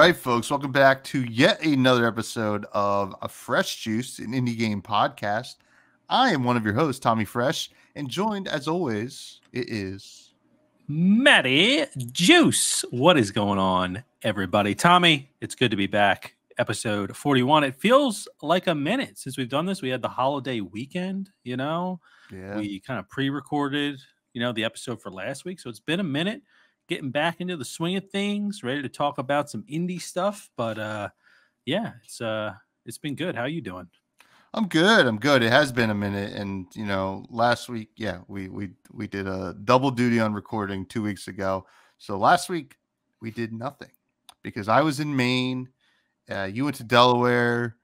right, folks, welcome back to yet another episode of a Fresh Juice, an indie game podcast. I am one of your hosts, Tommy Fresh, and joined as always, it is Matty Juice. What is going on, everybody? Tommy, it's good to be back. Episode 41. It feels like a minute since we've done this. We had the holiday weekend, you know. yeah, We kind of pre-recorded, you know, the episode for last week. So it's been a minute getting back into the swing of things, ready to talk about some indie stuff. But uh yeah, it's uh it's been good. How you doing? I'm good. I'm good. It has been a minute, and you know, last week, yeah, we we we did a double duty on recording two weeks ago. So last week we did nothing because I was in Maine. Uh, you went to Delaware,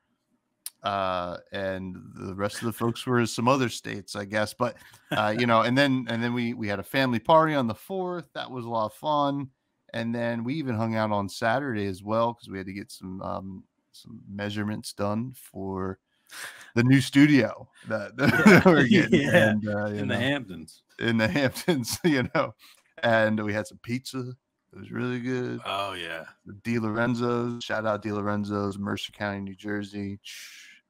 uh, and the rest of the folks were in some other states, I guess. But uh, you know, and then and then we we had a family party on the fourth. That was a lot of fun. And then we even hung out on Saturday as well because we had to get some um, some measurements done for the new studio that, that we're getting Yeah, and, uh, In the know, Hamptons. in the Hamptons, you know. And we had some pizza. It was really good. Oh yeah. The DeLorenzo's, shout out DeLorenzo's, Mercer County, New Jersey.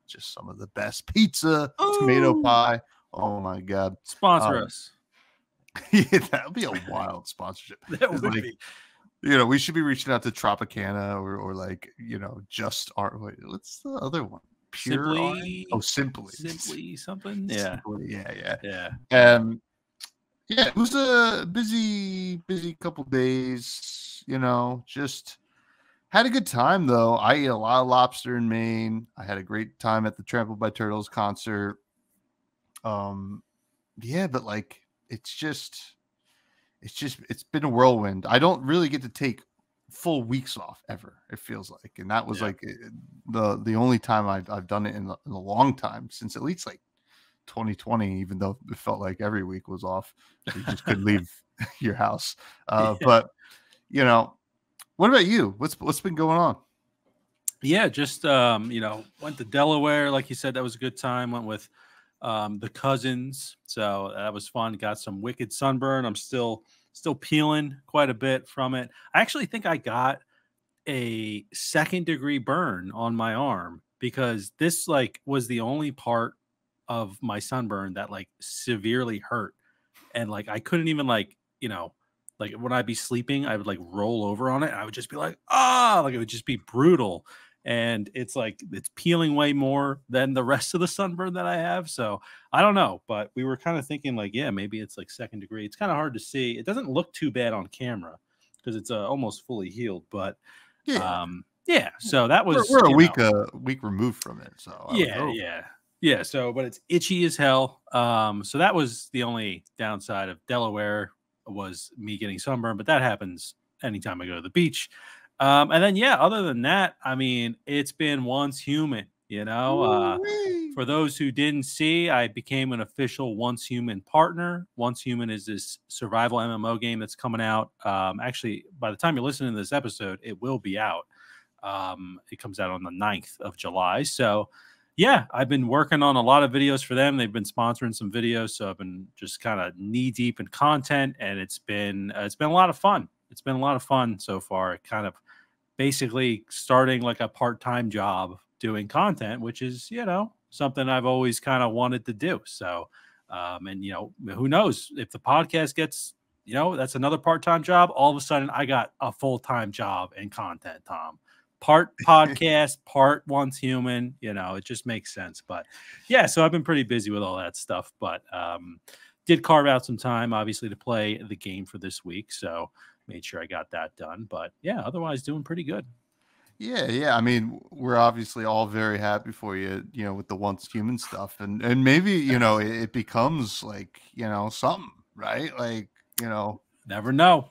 Just some of the best pizza, tomato pie. Oh my god. Sponsor Um, us. yeah, that would be a wild sponsorship. That would like- be You know, we should be reaching out to Tropicana or, or like, you know, just art. Wait, what's the other one? Pure simply Oh, simply. simply something. Yeah. Simply, yeah, yeah. Yeah. Um, yeah, it was a busy, busy couple days. You know, just had a good time though. I ate a lot of lobster in Maine. I had a great time at the Trampled by Turtles concert. Um, yeah, but like, it's just, it's just, it's been a whirlwind. I don't really get to take full weeks off ever. It feels like, and that was Yeah. like the the only time I've I've done it in, a- in a long time since at least like 2020, even though it felt like every week was off. You just couldn't leave your house. Uh, Yeah. But you know, what about you? What's what's been going on? Yeah, just um, you know, went to Delaware, like you said, that was a good time. Went with um the cousins, so that was fun. Got some wicked sunburn. I'm still still peeling quite a bit from it. I actually think I got a second degree burn on my arm because this like was the only part of my sunburn that like severely hurt and like I couldn't even like you know like when I'd be sleeping I would like roll over on it and I would just be like ah! Like it would just be brutal and it's like it's peeling way more than the rest of the sunburn that I have so I don't know but we were kind of thinking like yeah maybe it's like second degree. It's kind of hard to see it doesn't look too bad on camera because it's uh, almost fully healed but Yeah, um yeah so that we're, was we're a week know, uh, week removed from it. So I yeah yeah yeah so but it's itchy as hell um so that was the only downside of delaware was me getting sunburned but that happens anytime i go to the beach um and then yeah other than that i mean it's been once human you know uh for those who didn't see, I became an official Once Human partner. Once Human is this survival MMO game that's coming out. Um, actually, by the time you're listening to this episode, it will be out. Um, it comes out on the 9th of July. So, yeah, I've been working on a lot of videos for them. They've been sponsoring some videos, so I've been just kind of knee deep in content, and it's been uh, it's been a lot of fun. It's been a lot of fun so far. Kind of basically starting like a part-time job doing content which is you know something i've always kind of wanted to do so um and you know who knows if the podcast gets you know that's another part-time job all of a sudden i got a full-time job in content tom part podcast part once human you know it just makes sense but yeah so i've been pretty busy with all that stuff but um did carve out some time obviously to play the game for this week so made sure i got that done but yeah otherwise doing pretty good Yeah, yeah. I mean, we're obviously all very happy for you, you know, with the once human stuff, and and maybe you know it, it becomes like you know something, right? Like you know, never know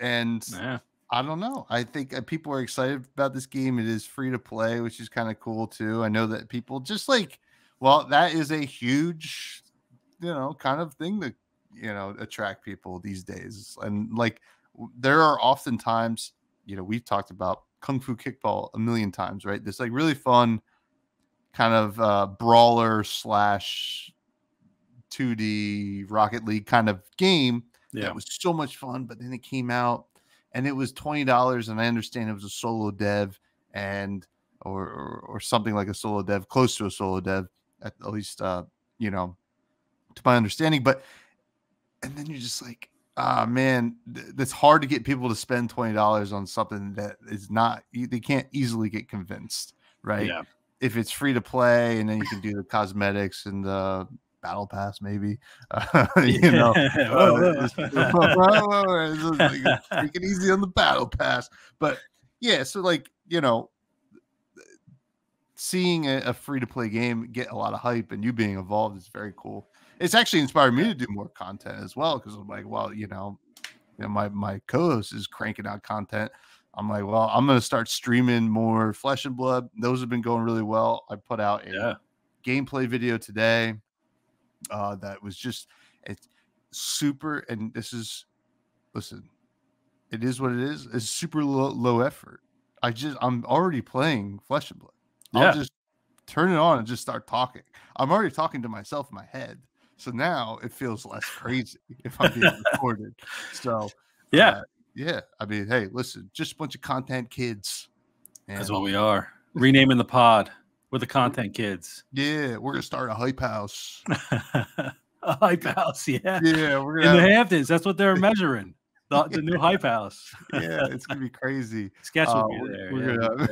and yeah I don't know. I think uh, people are excited about this game. It is free to play, which is kind of cool too. I know that people just like, well, that is a huge, you know, kind of thing that you know attract people these days. And like, there are oftentimes, you know, we've talked about kung fu kickball a million times, right? This like really fun kind of uh, brawler slash 2D Rocket League kind of game yeah that was so much fun. But then it came out and it was twenty dollars, and I understand it was a solo dev and or, or, or something like a solo dev, close to a solo dev, at, at least uh, you know, to my understanding. But and then you're just like, ah, man, th- it's hard to get people to spend twenty dollars on something that is not. They can't easily get convinced, right? Yeah. If it's free to play, and then you can do the cosmetics and the battle pass, maybe. Uh, you know, uh, take it easy on the battle pass. But yeah, so like you know, seeing a, a free to play game get a lot of hype and you being involved is very cool. It's actually inspired me to do more content as well because I'm like, well, you know, you know, my my co-host is cranking out content. I'm like, well, I'm gonna start streaming more flesh and blood. Those have been going really well. I put out a Yeah. gameplay video today uh that was just it's super and this is listen it is what it is it's super low, low effort i just i'm already playing flesh and blood Yeah. i'll just turn it on and just start talking i'm already talking to myself in my head so now it feels less crazy if i'm being recorded so Yeah. uh, yeah i mean hey listen just a bunch of content kids That's what we are. Renaming the pod. We're the content kids. yeah we're gonna start a hype house a hype house, yeah. yeah we're In gonna the have, Hamptons, that's what they're measuring. The, the new hype house. yeah it's gonna be crazy Sketch Uh, will be there. we're yeah.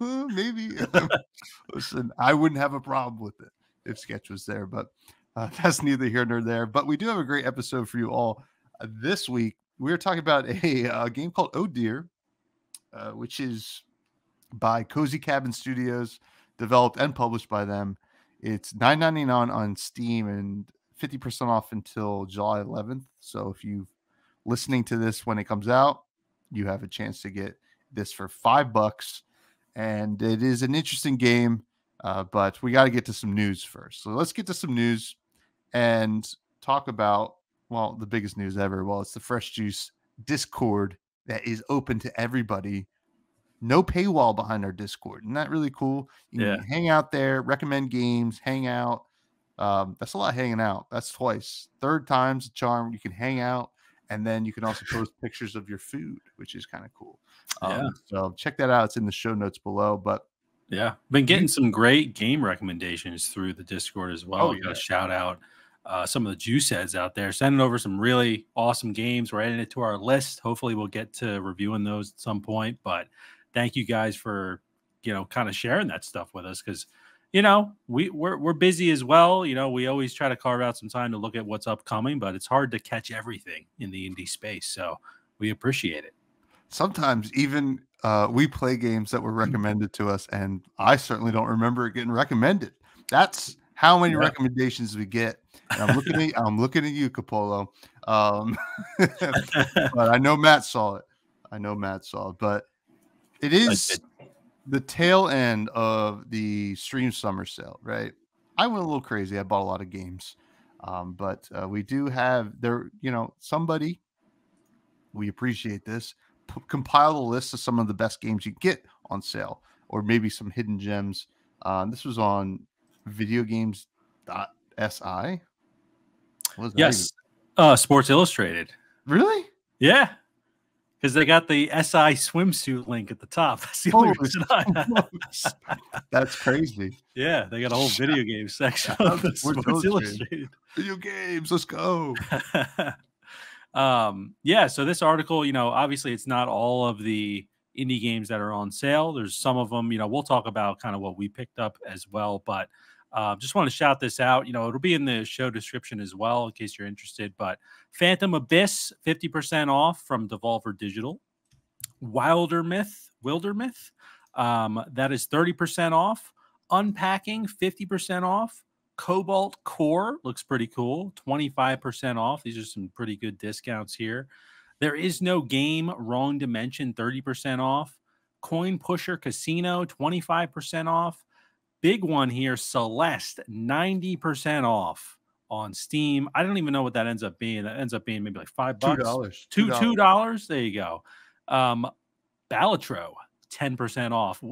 gonna- maybe. Listen, I wouldn't have a problem with it if Sketch was there, but uh, that's neither here nor there. But we do have a great episode for you all uh, this week. We're talking about a, uh game called Oh Deer, uh, which is by Cozy Cabin Studios, developed and published by them. It's nine ninety nine on Steam and fifty percent off until July 11th. So if you listening to this when it comes out, you have a chance to get this for five bucks. And it is an interesting game, uh, but we got to get to some news first. So let's get to some news and talk about, well, the biggest news ever. Well, it's the Fresh Juice Discord that is open to everybody. No paywall behind our Discord. Isn't that really cool? You Yeah. hang out there, recommend games, hang out. Um, that's a lot of hanging out. That's twice. Third time's a charm. You can hang out and then you can also post pictures of your food, which is kind of cool. Um, Yeah. So check that out. It's in the show notes below. But Yeah, been getting some great game recommendations through the Discord as well. Oh, We got yeah. to shout out uh, some of the juice heads out there, sending over some really awesome games. We're adding it to our list. Hopefully, we'll get to reviewing those at some point. But thank you guys for you know kind of sharing that stuff with us because you know we we're we're busy as well. You know, we always try to carve out some time to look at what's upcoming, but it's hard to catch everything in the indie space. So we appreciate it. sometimes even uh, we play games that were recommended to us, and I certainly don't remember it getting recommended. That's how many Yeah. recommendations we get. And I'm looking at I'm looking at you, Capolo. Um, but I know Matt saw it. I know Matt saw it, but it is the tail end of the Steam summer sale, right? I went a little crazy. I bought a lot of games, um, but uh, we do have there. You know, somebody. We appreciate this. P- compile a list of some of the best games you get on sale, or maybe some hidden gems. Uh, this was on videogames.si. Yes, uh, Sports Illustrated. Really? Yeah. Because they got the SI swimsuit link at the top. That's the only reason I. That's crazy. Yeah, they got a whole video game section of to Sports. Illustrated. Video games. Let's go. um, yeah, so this article, you know, obviously it's not all of the indie games that are on sale. There's some of them, you know, we'll talk about kind of what we picked up as well, but uh, just want to shout this out. You know, it'll be in the show description as well in case you're interested. But Phantom Abyss, 50% off from Devolver Digital. Wildermyth, Wilder Myth, um, that is 30% off. Unpacking, 50% off. Cobalt Core looks pretty cool, 25% off. These are some pretty good discounts here. There is no game, Wrong Dimension, 30% off. Coin Pusher Casino, 25% off. Big one here, Celeste, 90% off on Steam. I don't even know what that ends up being. That ends up being maybe like five bucks. Two dollars. Two two dollars. There you go. Um, Balatro, 10% off.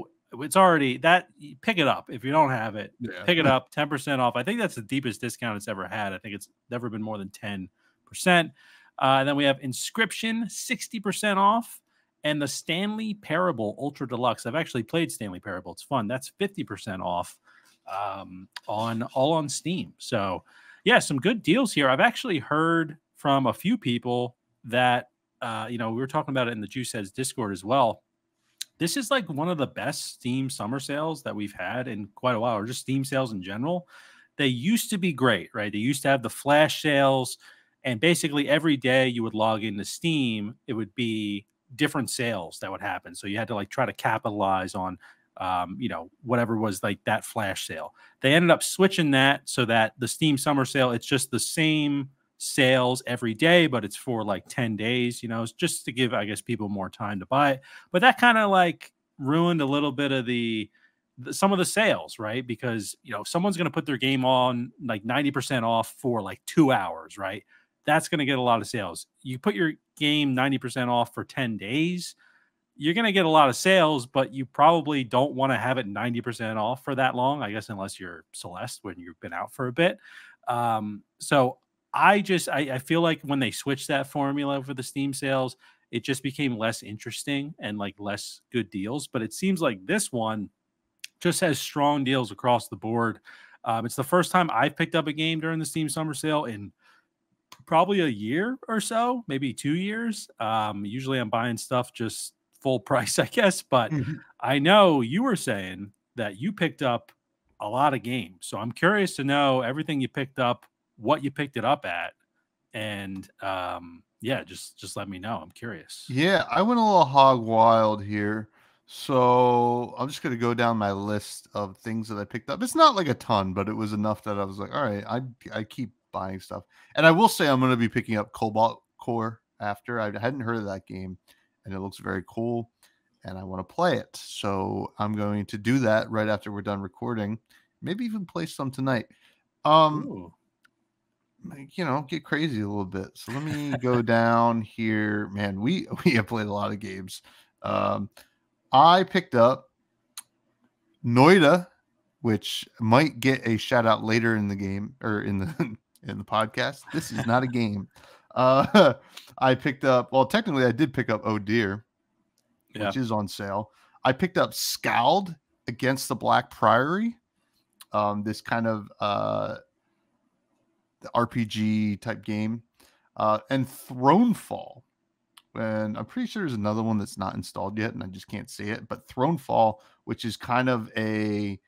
It's already that pick it up if you don't have it Yeah. pick it up 10% off i think that's the deepest discount it's ever had i think it's never been more than 10% Uh, then we have inscription, 60% off, and the Stanley Parable Ultra Deluxe. I've actually played Stanley Parable. It's fun. That's 50% off um, on all on Steam. So, yeah, some good deals here. I've actually heard from a few people that, uh, you know, we were talking about it in the Juice Heads Discord as well. This is like one of the best Steam summer sales that we've had in quite a while, or just Steam sales in general. They used to be great, right? They used to have the flash sales and basically every day you would log into Steam, it would be different sales that would happen. So you had to like try to capitalize on um, you know, whatever was like that flash sale. They ended up switching that so that the Steam summer sale, it's just the same sales every day, but it's for like 10 days, you know, just to give, I guess, people more time to buy it. But that kind of like ruined a little bit of the, the, some of the sales, right? Because, you know, someone's going to put their game on like 90% off for like two hours, right? That's going to get a lot of sales. You put your game 90% off for 10 days, you're going to get a lot of sales, but you probably don't want to have it 90% off for that long, I guess, unless you're Celeste when you've been out for a bit. Um, so I just, I, I feel like when they switched that formula for the Steam sales, it just became less interesting and like less good deals. But it seems like this one just has strong deals across the board. Um, it's the first time I've picked up a game during the Steam Summer Sale in probably a year or so, maybe two years. Um, usually I'm buying stuff just full price, I guess. But mm-hmm. I know you were saying that you picked up a lot of games. So I'm curious to know everything you picked up, what you picked it up at, and um, yeah, just just let me know. I'm curious. Yeah, I went a little hog wild here. So I'm just gonna go down my list of things that I picked up. It's not like a ton, but it was enough that I was like, all right, I I keep buying stuff. And I will say I'm going to be picking up Cobalt Core after. I hadn't heard of that game, and it looks very cool, and I want to play it. So I'm going to do that right after we're done recording. Maybe even play some tonight. Um, Ooh. you know, get crazy a little bit. So let me go down here. Man, we we have played a lot of games. Um, I picked up Noita, which might get a shout out later in the game or in the in the podcast. This is not a game. Uh, I picked up, well, technically, I did pick up Oh Deer, yeah. which is on sale. I picked up Skald Against the Black Priory, um, this kind of uh, RPG type game, uh, and Thronefall. And I'm pretty sure there's another one that's not installed yet, and I just can't see it. But Thronefall, which is kind of a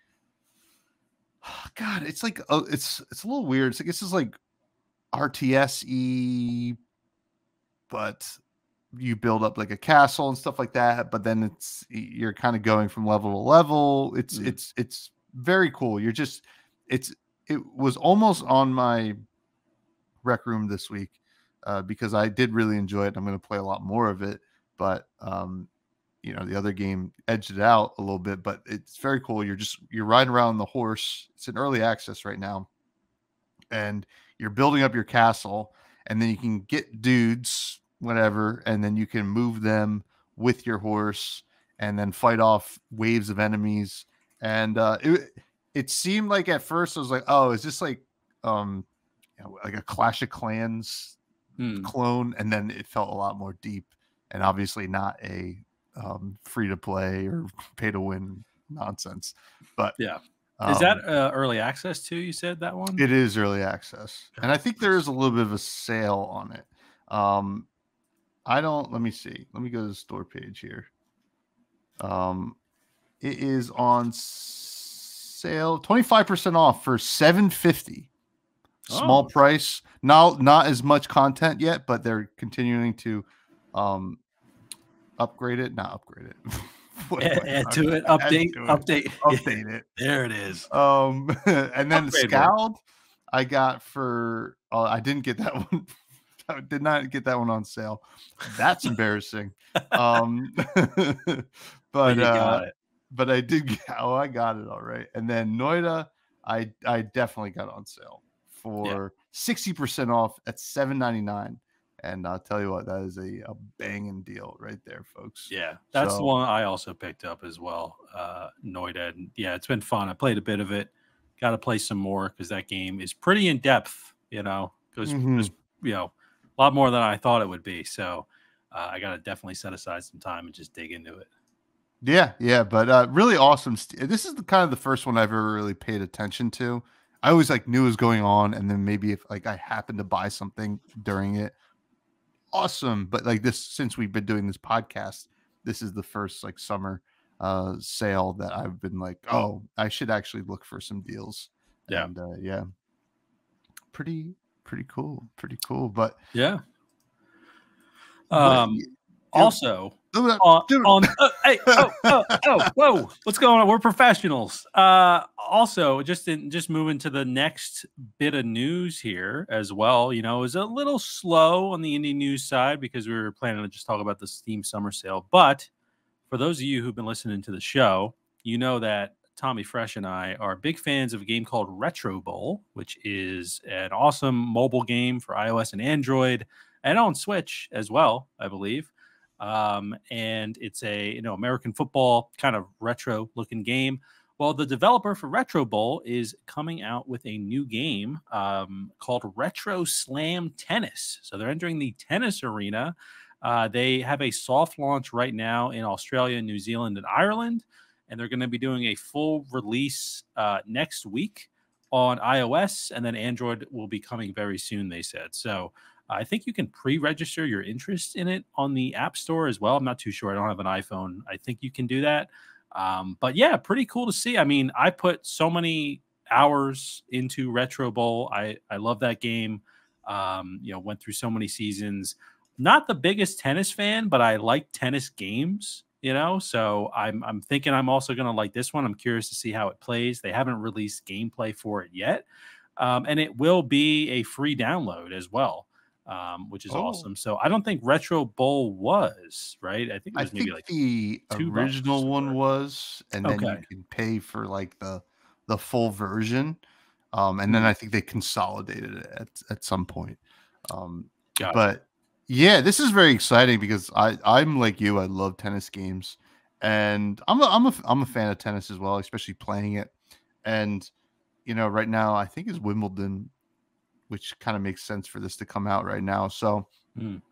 God, it's like uh, it's it's a little weird. It's like this is like RTS E, but you build up like a castle and stuff like that. But then it's you're kind of going from level to level. It's mm. it's it's very cool. You're just it's it was almost on my rec room this week uh, because I did really enjoy it. I'm going to play a lot more of it, but um, you know the other game edged it out a little bit but it's very cool. You're just you're riding around the horse. It's an early access right now. And you're building up your castle and then you can get dudes whatever and then you can move them with your horse and then fight off waves of enemies. And uh it it seemed like at first I was like oh is this like um you know, like a clash of clans hmm. clone? And then it felt a lot more deep and obviously not a um, free to play or pay to win nonsense. But yeah, is that um, uh, early access too? You said that one. It is early access, and I think there is a little bit of a sale on it. Um, I don't. Let me see. Let me go to the store page here. Um, it is on sale, twenty five percent off for seven fifty. Small oh. price. Not not as much content yet, but they're continuing to um upgrade it, not upgrade it. add, add, to it, update, to update, it. update it. There it is. Um, and then upgrade Skald, I got for. Oh, I didn't get that one. I did not get that one on sale. That's embarrassing. um, but but, uh, but I did. Get, oh, I got it all right. And then Noita, I I definitely got on sale for sixty yeah. percent off at seven ninety nine. And I'll tell you what, that is a, a banging deal right there, folks. Yeah, that's so, the one I also picked up as well. Uh, Noita. Yeah, it's been fun. I played a bit of it. Got to play some more because that game is pretty in depth. You know, because mm-hmm. you know, a lot more than I thought it would be. So uh, I got to definitely set aside some time and just dig into it. Yeah, yeah, but uh, really awesome. This is the kind of the first one I've ever really paid attention to. I always like knew was going on, and then maybe if like I happened to buy something during it, awesome. But like this, since we've been doing this podcast, this is the first like summer uh sale that I've been like, oh, I should actually look for some deals. Yeah, and, uh, yeah, pretty pretty cool, pretty cool. But yeah, um, also on, on uh, hey, oh, oh, oh, whoa, what's going on? We're professionals. Uh, also, just in just moving to the next bit of news here as well. You know, it was a little slow on the indie news side because we were planning to just talk about the Steam Summer Sale. But for those of you who've been listening to the show, you know that Tommy Fresh and I are big fans of a game called Retro Bowl, which is an awesome mobile game for iOS and Android and on Switch as well, I believe. Um, and it's a you know American football kind of retro looking game. Well, the developer for Retro Bowl is coming out with a new game um, called Retro Slam Tennis. So they're entering the tennis arena. Uh, they have a soft launch right now in Australia, New Zealand, and Ireland, and they're going to be doing a full release uh, next week on iOS, and then Android will be coming very soon. They said so. I think you can pre-register your interest in it on the App Store as well. I'm not too sure. I don't have an iPhone. I think you can do that. Um, but yeah, pretty cool to see. I mean, I put so many hours into Retro Bowl. I I love that game. Um, you know, went through so many seasons. Not the biggest tennis fan, but I like tennis games. You know, so I'm I'm thinking I'm also gonna like this one. I'm curious to see how it plays. They haven't released gameplay for it yet, um, and it will be a free download as well um, which is oh. awesome. So I don't think Retro Bowl was right. I think it was I maybe like the original one was, and then okay. you can pay for like the the full version. Um, and then mm-hmm. I think they consolidated it at, at some point. Um, but yeah, this is very exciting because I I'm like you. I love tennis games, and I'm a, I'm a I'm a fan of tennis as well, especially playing it. And you know, right now I think is Wimbledon which kind of makes sense for this to come out right now. So, mm.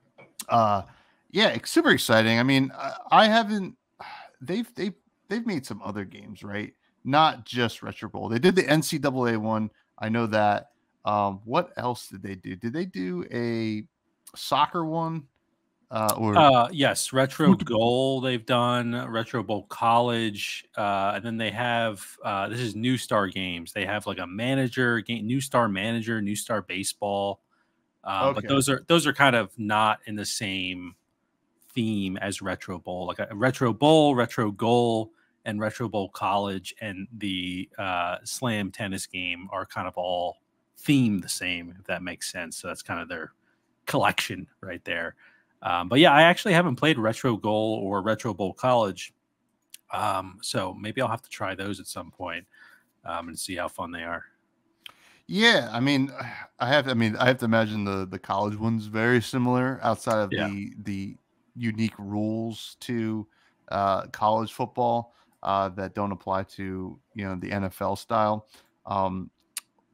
uh, yeah, it's super exciting. I mean, I, I haven't. They've they've they've made some other games, right? Not just Retro Bowl. They did the NCAA one. I know that. Um, what else did they do? Did they do a soccer one? Uh, or uh, yes, Retro Goal they've done, Retro Bowl College, uh, and then they have uh, this is New Star Games. They have like a manager game, New Star Manager, New Star Baseball, uh, okay. but those are those are kind of not in the same theme as Retro Bowl. Like a Retro Bowl, Retro Goal, and Retro Bowl College, and the uh, Slam Tennis game are kind of all themed the same, if that makes sense. So that's kind of their collection right there. Um, but yeah, I actually haven't played Retro Goal or Retro Bowl College. Um, so maybe I'll have to try those at some point um, and see how fun they are. Yeah, I mean, I have. I mean, I have to imagine the the college one's very similar outside of yeah. the the unique rules to uh, college football uh, that don't apply to you know the NFL style. Um,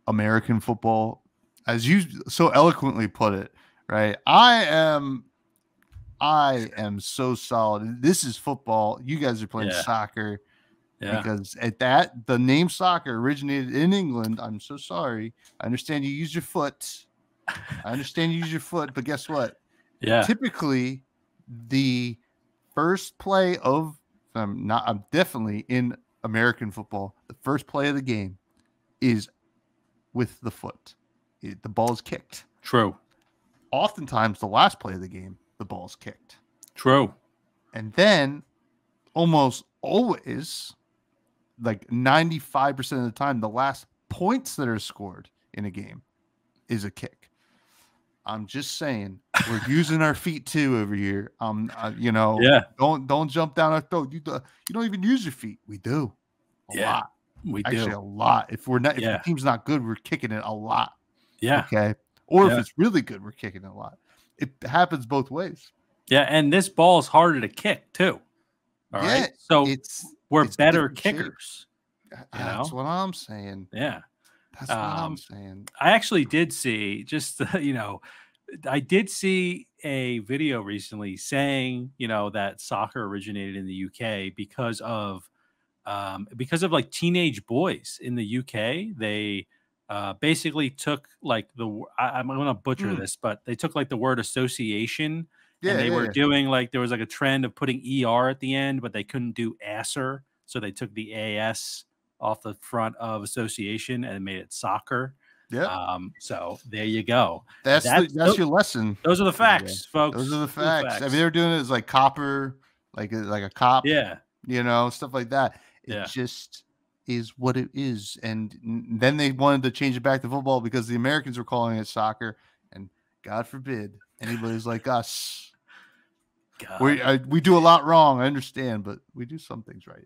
American football, as you so eloquently put it, right? I am I am so solid. This is football. You guys are playing yeah. soccer. Yeah. Because at that, the name soccer originated in England. I'm so sorry. I understand you use your foot. I understand you use your foot, but guess what? Yeah. Typically, the first play of I'm not I'm definitely in American football. The first play of the game is with the foot. It, the ball is kicked. True. Oftentimes, the last play of the game the ball's kicked. True. And then almost always, like 95% of the time, the last points that are scored in a game is a kick. I'm just saying we're using our feet too over here. Um, uh, you know, yeah. Don't don't jump down our throat. You do, you don't even use your feet. We do a yeah, lot. We actually do. a lot. If we're not, if yeah. the team's not good, we're kicking it a lot. Yeah. Okay. Or yeah. if it's really good, we're kicking it a lot it happens both ways. Yeah, and this ball is harder to kick too. All yeah, right, so it's we're it's better kickers. That's know? what I'm saying. Yeah, that's what um, I'm saying. I actually did see just you know I did see a video recently saying, you know, that soccer originated in the UK because of um, because of like teenage boys in the UK. They uh, basically took like the I, I'm going to butcher Mm. this, but they took like the word association Yeah, and they yeah, were yeah. doing like there was like a trend of putting er at the end, but they couldn't do asser, so they took the as off the front of association and made it soccer. yeah. Um, so there you go. that's the, that's- that's tho- your lesson. Those are the facts, folks. Those are the Those facts. I mean, they were doing it as like copper, like like a cop. yeah, you know, stuff like that. It Yeah. just is what it is. And then they wanted to change it back to football because the Americans were calling it soccer. And God forbid anybody's like us. God. We I, we do a lot wrong. I understand, but we do some things right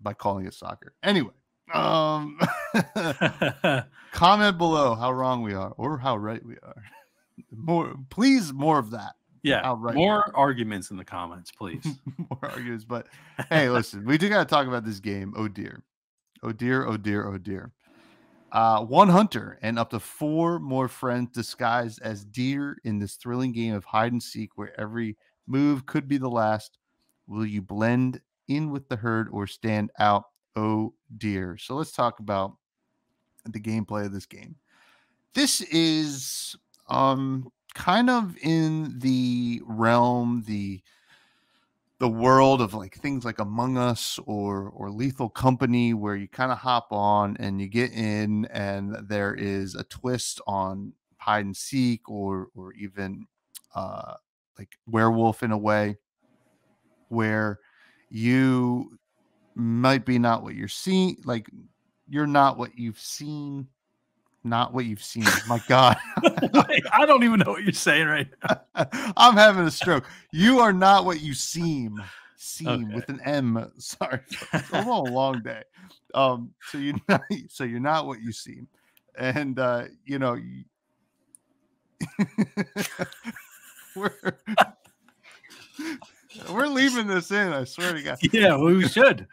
by calling it soccer. Anyway, um, comment below how wrong we are or how right we are. More, please, more of that. yeah, how right more arguments in the comments, please. more arguments. But hey, listen, we do got to talk about this game. Oh dear, oh dear, oh dear, oh dear. Uh, one hunter and up to four more friends disguised as deer in this thrilling game of hide and seek, where every move could be the last. Will you blend in with the herd or stand out? Oh dear. So let's talk about the gameplay of this game. This is um kind of in the realm, the the world of like things like Among Us or or Lethal Company, where you kind of hop on and you get in, and there is a twist on hide and seek, or or even uh, like werewolf in a way, where you might be not what you're seeing, like you're not what you've seen, not what you've seen. My God. I don't even know what you're saying right now. I'm having a stroke. You are not what you seem. Seem Okay. with an M. Sorry, it's a long, long day. Um, so you're not, so you're not what you seem, and uh, you know, you- we're we're leaving this in. I swear to God. Yeah, well, we should.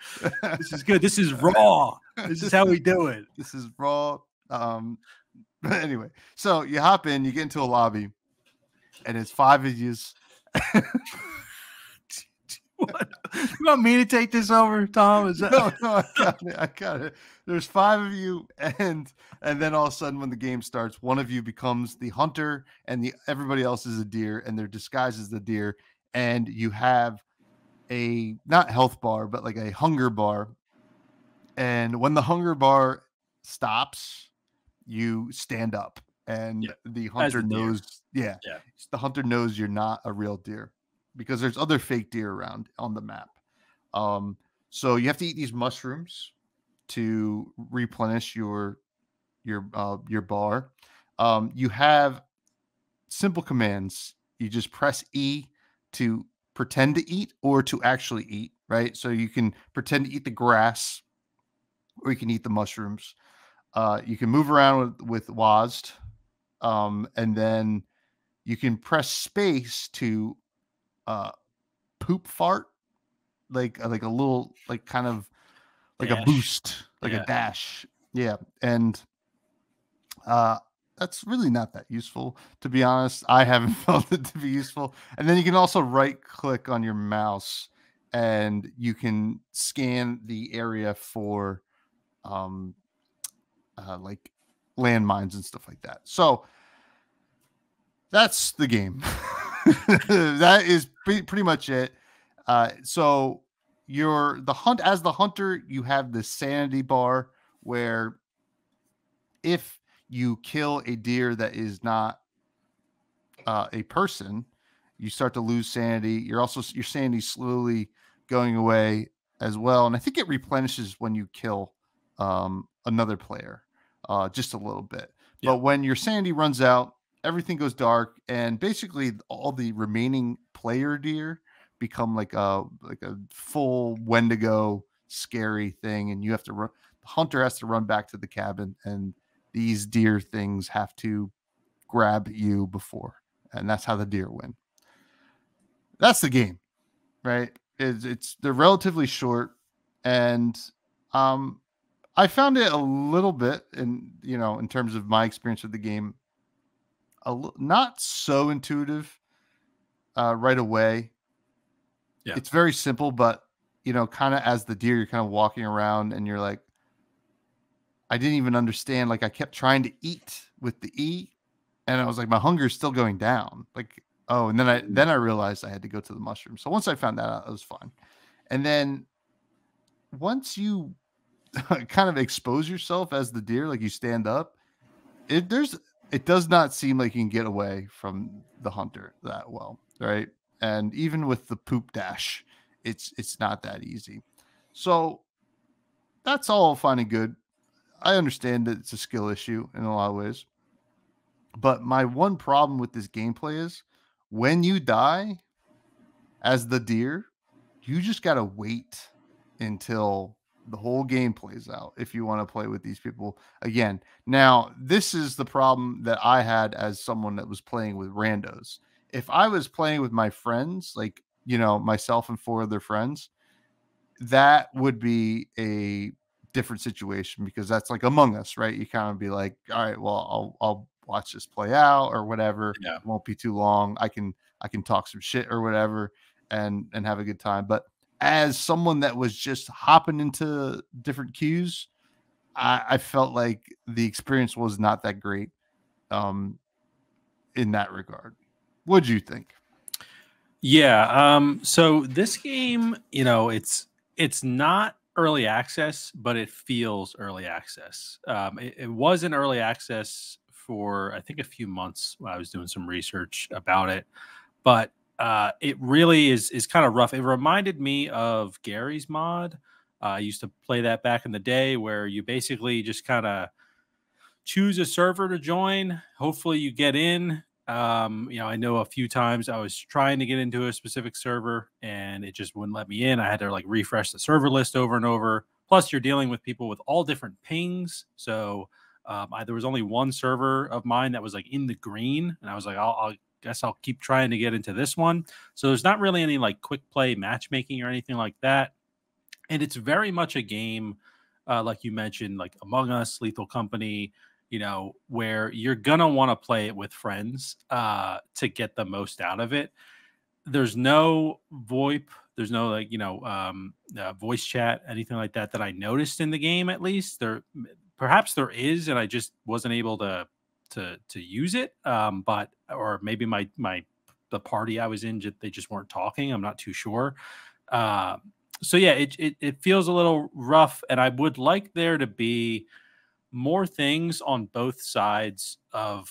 This is good. This is raw. This is how we do it. This is raw. Um, but anyway, so you hop in, you get into a lobby, and it's five of you. What? You want me to take this over, Tom? Is that no, no, I got it. I got it. There's five of you, and and then all of a sudden, when the game starts, one of you becomes the hunter, and the everybody else is a deer, and they're disguised as the deer, and you have a not health bar, but like a hunger bar, and when the hunger bar stops, you stand up, and Yeah, the hunter the knows, yeah, Yeah. the hunter knows you're not a real deer because there's other fake deer around on the map. Um, so you have to eat these mushrooms to replenish your your uh, your bar. Um, you have simple commands. You just press E to pretend to eat or to actually eat. Right. So you can pretend to eat the grass, or you can eat the mushrooms. Uh, you can move around with with WASD, um, and then you can press space to uh, poop fart, like uh, like a little like kind of like a boost, like Yeah. a dash. Yeah, and uh, that's really not that useful, to be honest. I haven't felt it to be useful. And then you can also right click on your mouse, and you can scan the area for um, uh, like landmines and stuff like that. So that's the game. that is pretty, pretty much it. Uh, so you're the hunt as the hunter, you have the sanity bar where if you kill a deer that is not uh, a person, you start to lose sanity. You're also your sanity slowly going away as well, and I think it replenishes when you kill um, another player, uh, just a little bit. Yeah. But when your sanity runs out, everything goes dark, and basically all the remaining player deer become like a like a full Wendigo scary thing, and you have to run. The hunter has to run back to the cabin, and these deer things have to grab you before, and that's how the deer win. That's the game, right? It's, it's they're relatively short, and um, I found it a little bit in you know in terms of my experience with the game a not so intuitive uh, right away. Yeah. It's very simple, but you know, kind of as the deer, you're kind of walking around and you're like, I didn't even understand. Like I kept trying to eat with the E, and I was like, my hunger is still going down. Like, oh, and then I then I realized I had to go to the mushroom. So once I found that out, it was fine. And then once you kind of expose yourself as the deer, like you stand up, it there's it does not seem like you can get away from the hunter that well, right? And even with the poop dash, it's it's not that easy. So that's all fine and good. I understand that it's a skill issue in a lot of ways. But my one problem with this gameplay is when you die as the deer, you just got to wait until the whole game plays out if you want to play with these people again. Now, this is the problem that I had as someone that was playing with randos. If I was playing with my friends, like, you know, myself and four other friends, that would be a different situation because that's like among us, right? You kind of be like, all right, well, I'll I'll watch this play out or whatever. Yeah. It won't be too long. I can I can talk some shit or whatever and and have a good time. But as someone that was just hopping into different queues, I, I felt like the experience was not that great um, in that regard. What do you think? Yeah. Um, so this game, you know, it's it's not early access, but it feels early access. Um, it, it was in early access for I think a few months. I was doing some research about it, but uh, it really is is kind of rough. It reminded me of Garry's Mod. Uh, I used to play that back in the day, where you basically just kind of choose a server to join. Hopefully, you get in. Um, you know, I know a few times I was trying to get into a specific server and it just wouldn't let me in. I had to like refresh the server list over and over. Plus, you're dealing with people with all different pings, so um, I, there was only one server of mine that was like in the green, and I was like, I'll, I'll guess I'll keep trying to get into this one. So there's not really any like quick play matchmaking or anything like that. And it's very much a game, uh, like you mentioned, like Among Us, Lethal Company, you know, where you're gonna want to play it with friends uh, to get the most out of it. There's no VoIP, there's no like you know um, uh, voice chat, anything like that that I noticed in the game. At least there, perhaps there is, and I just wasn't able to to to use it. Um, but or maybe my my the party I was in they just weren't talking. I'm not too sure. Uh, so yeah, it, it it feels a little rough, and I would like there to be more things on both sides of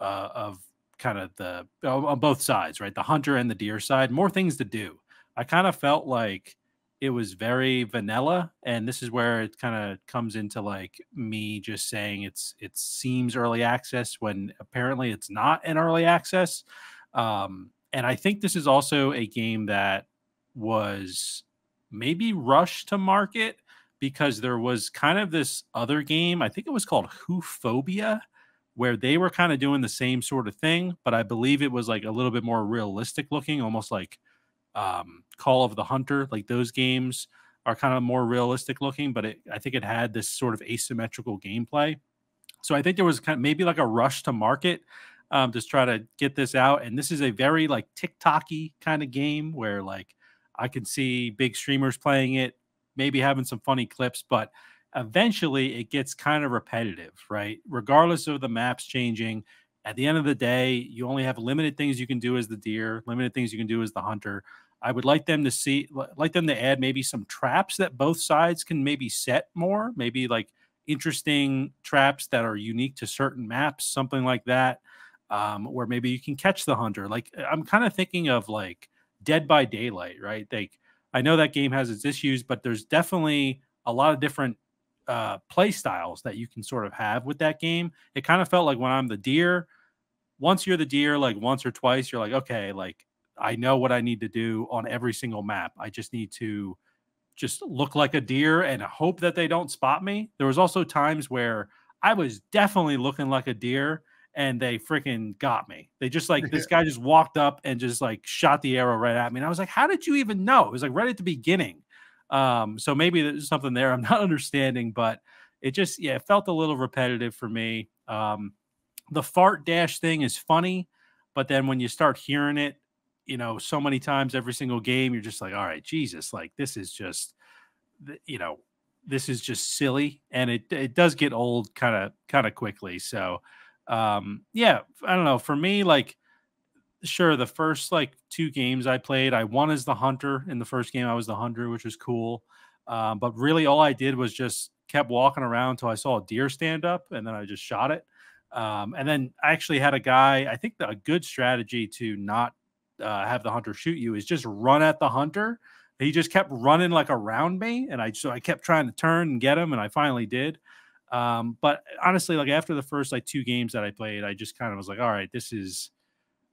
uh, of kind of the on both sides, right? The hunter and the deer side, more things to do. I kind of felt like it was very vanilla and this is where it kind of comes into like me just saying it's it seems early access when apparently it's not an early access um, and i think this is also a game that was maybe rushed to market because there was kind of this other game i think it was called Whophobia where they were kind of doing the same sort of thing but i believe it was like a little bit more realistic looking almost like um, Call of the Hunter. Like those games are kind of more realistic looking, but it, I think it had this sort of asymmetrical gameplay. So I think there was kind of maybe like a rush to market um, to try to get this out. And this is a very like TikToky kind of game where like I can see big streamers playing it, maybe having some funny clips, but eventually it gets kind of repetitive, right? Regardless of the maps changing, at the end of the day, you only have limited things you can do as the deer, limited things you can do as the hunter. I would like them to see, like them to add maybe some traps that both sides can maybe set more, maybe like interesting traps that are unique to certain maps, something like that, um, where maybe you can catch the hunter. Like I'm kind of thinking of like Dead by Daylight, right? Like I know that game has its issues, but there's definitely a lot of different uh, play styles that you can sort of have with that game. It kind of felt like when I'm the deer, once you're the deer, like once or twice, you're like, okay, like I know what I need to do on every single map. I just need to just look like a deer and hope that they don't spot me. There was also times where I was definitely looking like a deer and they freaking got me. They just like this guy just walked up and just like shot the arrow right at me. And I was like, how did you even know? It was like right at the beginning. Um, so maybe there's something there I'm not understanding, but it just yeah, it felt a little repetitive for me. Um, the fart dash thing is funny, but then when you start hearing it, you know, so many times every single game, you're just like, all right, Jesus, like this is just, you know, this is just silly, and it it does get old kind of kind of quickly. So, um, yeah, I don't know. For me, like, sure, the first like two games I played, I won as the hunter. In the first game, I was the hunter, which was cool. Um, but really, all I did was just kept walking around until I saw a deer stand up, and then I just shot it. Um, and then I actually had a guy. I think a good strategy to not uh, have the hunter shoot you is just run at the hunter. He just kept running like around me, and I so I kept trying to turn and get him, and I finally did. Um, but honestly, like after the first like two games that I played, I just kind of was like, all right, this is.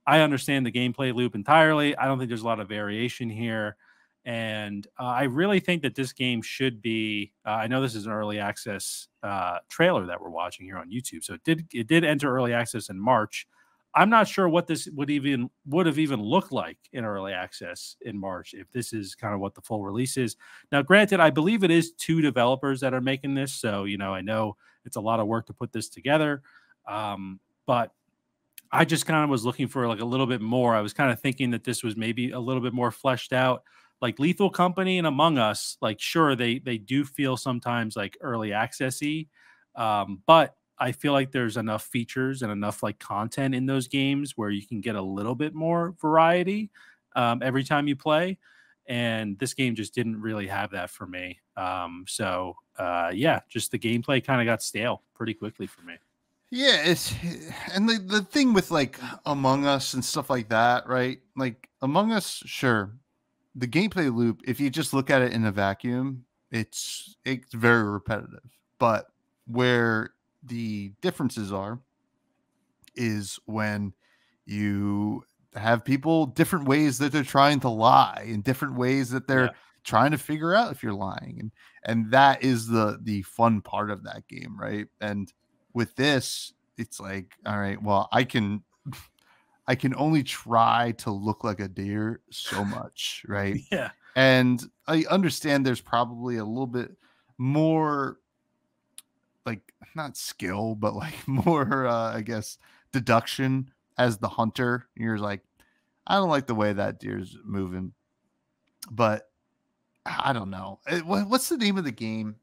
I understand the gameplay loop entirely. I don't think there's a lot of variation here. And uh, I really think that this game should be. Uh, I know this is an early access uh, trailer that we're watching here on YouTube, so it did it did enter early access in March. I'm not sure what this would even would have even looked like in early access in March if this is kind of what the full release is. Now, granted, I believe it is two developers that are making this, so you know I know it's a lot of work to put this together, um, but I just kind of was looking for like a little bit more. I was kind of thinking that this was maybe a little bit more fleshed out like Lethal Company and Among Us, like sure they they do feel sometimes like early accessy, um, but I feel like there's enough features and enough like content in those games where you can get a little bit more variety um, every time you play. And this game just didn't really have that for me. Um, so uh, yeah, just the gameplay kind of got stale pretty quickly for me. Yeah, it's and the the thing with like Among Us and stuff like that, right? Like Among Us, sure, the gameplay loop, if you just look at it in a vacuum, it's it's very repetitive. But where the differences are is when you have people different ways that they're trying to lie and different ways that they're yeah. trying to figure out if you're lying and and that is the the fun part of that game right and with this it's like all right well i can I can only try to look like a deer so much, right? Yeah. And I understand there's probably a little bit more like not skill, but like more uh I guess deduction as the hunter. You're like, I don't like the way that deer's moving. But I don't know. Eh, what's the name of the game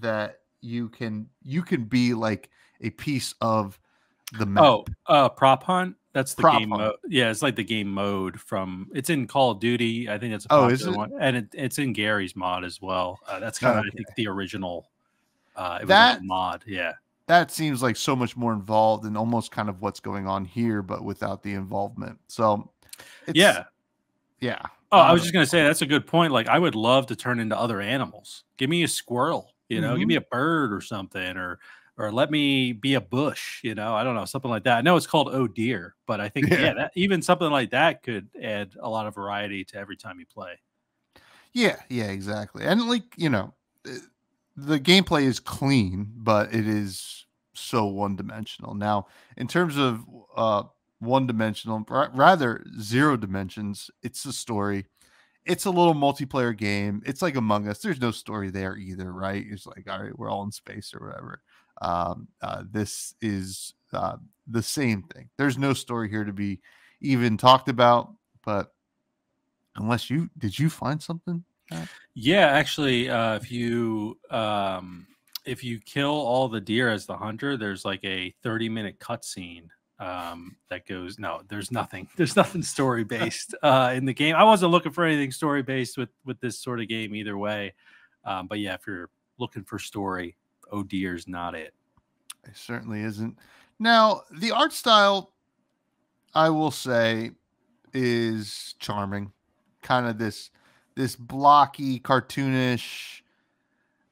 that you can you can be like a piece of the map? Oh, uh prop hunt. That's the game mode. Yeah, it's like the game mode from. It's in Call of Duty. I think it's a oh, is it? one, and it, it's in Garry's Mod as well. Uh, that's kind of okay. I think the original. Uh, it that mod, yeah. That seems like so much more involved and almost kind of what's going on here, but without the involvement. So, yeah, yeah. Oh, I was just gonna say that's a good point. Like, I would love to turn into other animals. Give me a squirrel, you know, mm-hmm. give me a bird or something, or or let me be a bush, you know, I don't know, something like that. I know it's called Oh Deer, but I think, yeah, yeah that, even something like that could add a lot of variety to every time you play. Yeah, yeah, exactly. And like, you know, eh, the gameplay is clean, but it is so one dimensional. Now, in terms of uh, one dimensional, rather zero dimensions, it's the story. It's a little multiplayer game. It's like Among Us. There's no story there either, right? It's like, all right, we're all in space or whatever. Um, uh, this is uh, the same thing. There's no story here to be even talked about, but unless you did you find something? Yeah, actually, uh, if you um, if you kill all the deer as the hunter, there's like a 30 minute cutscene um, that goes. No, there's nothing. There's nothing story based uh, in the game. I wasn't looking for anything story based with with this sort of game either way. Um, but yeah, if you're looking for story, oh dear's not it. It certainly isn't. Now, the art style, I will say, is charming. Kind of this this blocky, cartoonish,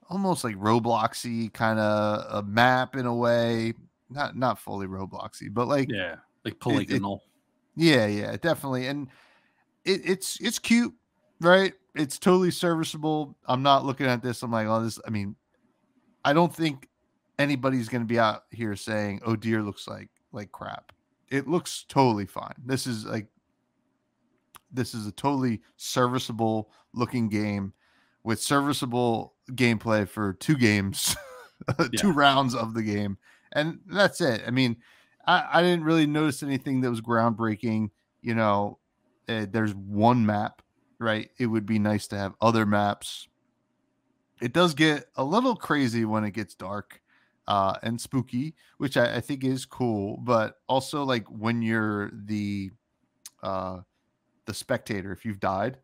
almost like Robloxy kind of a map in a way. Not not fully Robloxy, but like yeah, like polygonal. It, it, yeah, yeah, definitely. And it, it's it's cute, right? It's totally serviceable. I'm not looking at this. I'm like, oh, this. I mean, I don't think anybody's going to be out here saying, "Oh, dear looks like like crap." It looks totally fine. This is like this is a totally serviceable looking game with serviceable gameplay for two games, yeah. two rounds of the game, and that's it. I mean, I, I didn't really notice anything that was groundbreaking. You know, uh, there's one map, right? It would be nice to have other maps. It does get a little crazy when it gets dark uh, and spooky, which I, I think is cool. But also, like when you're the uh, the spectator, if you've died,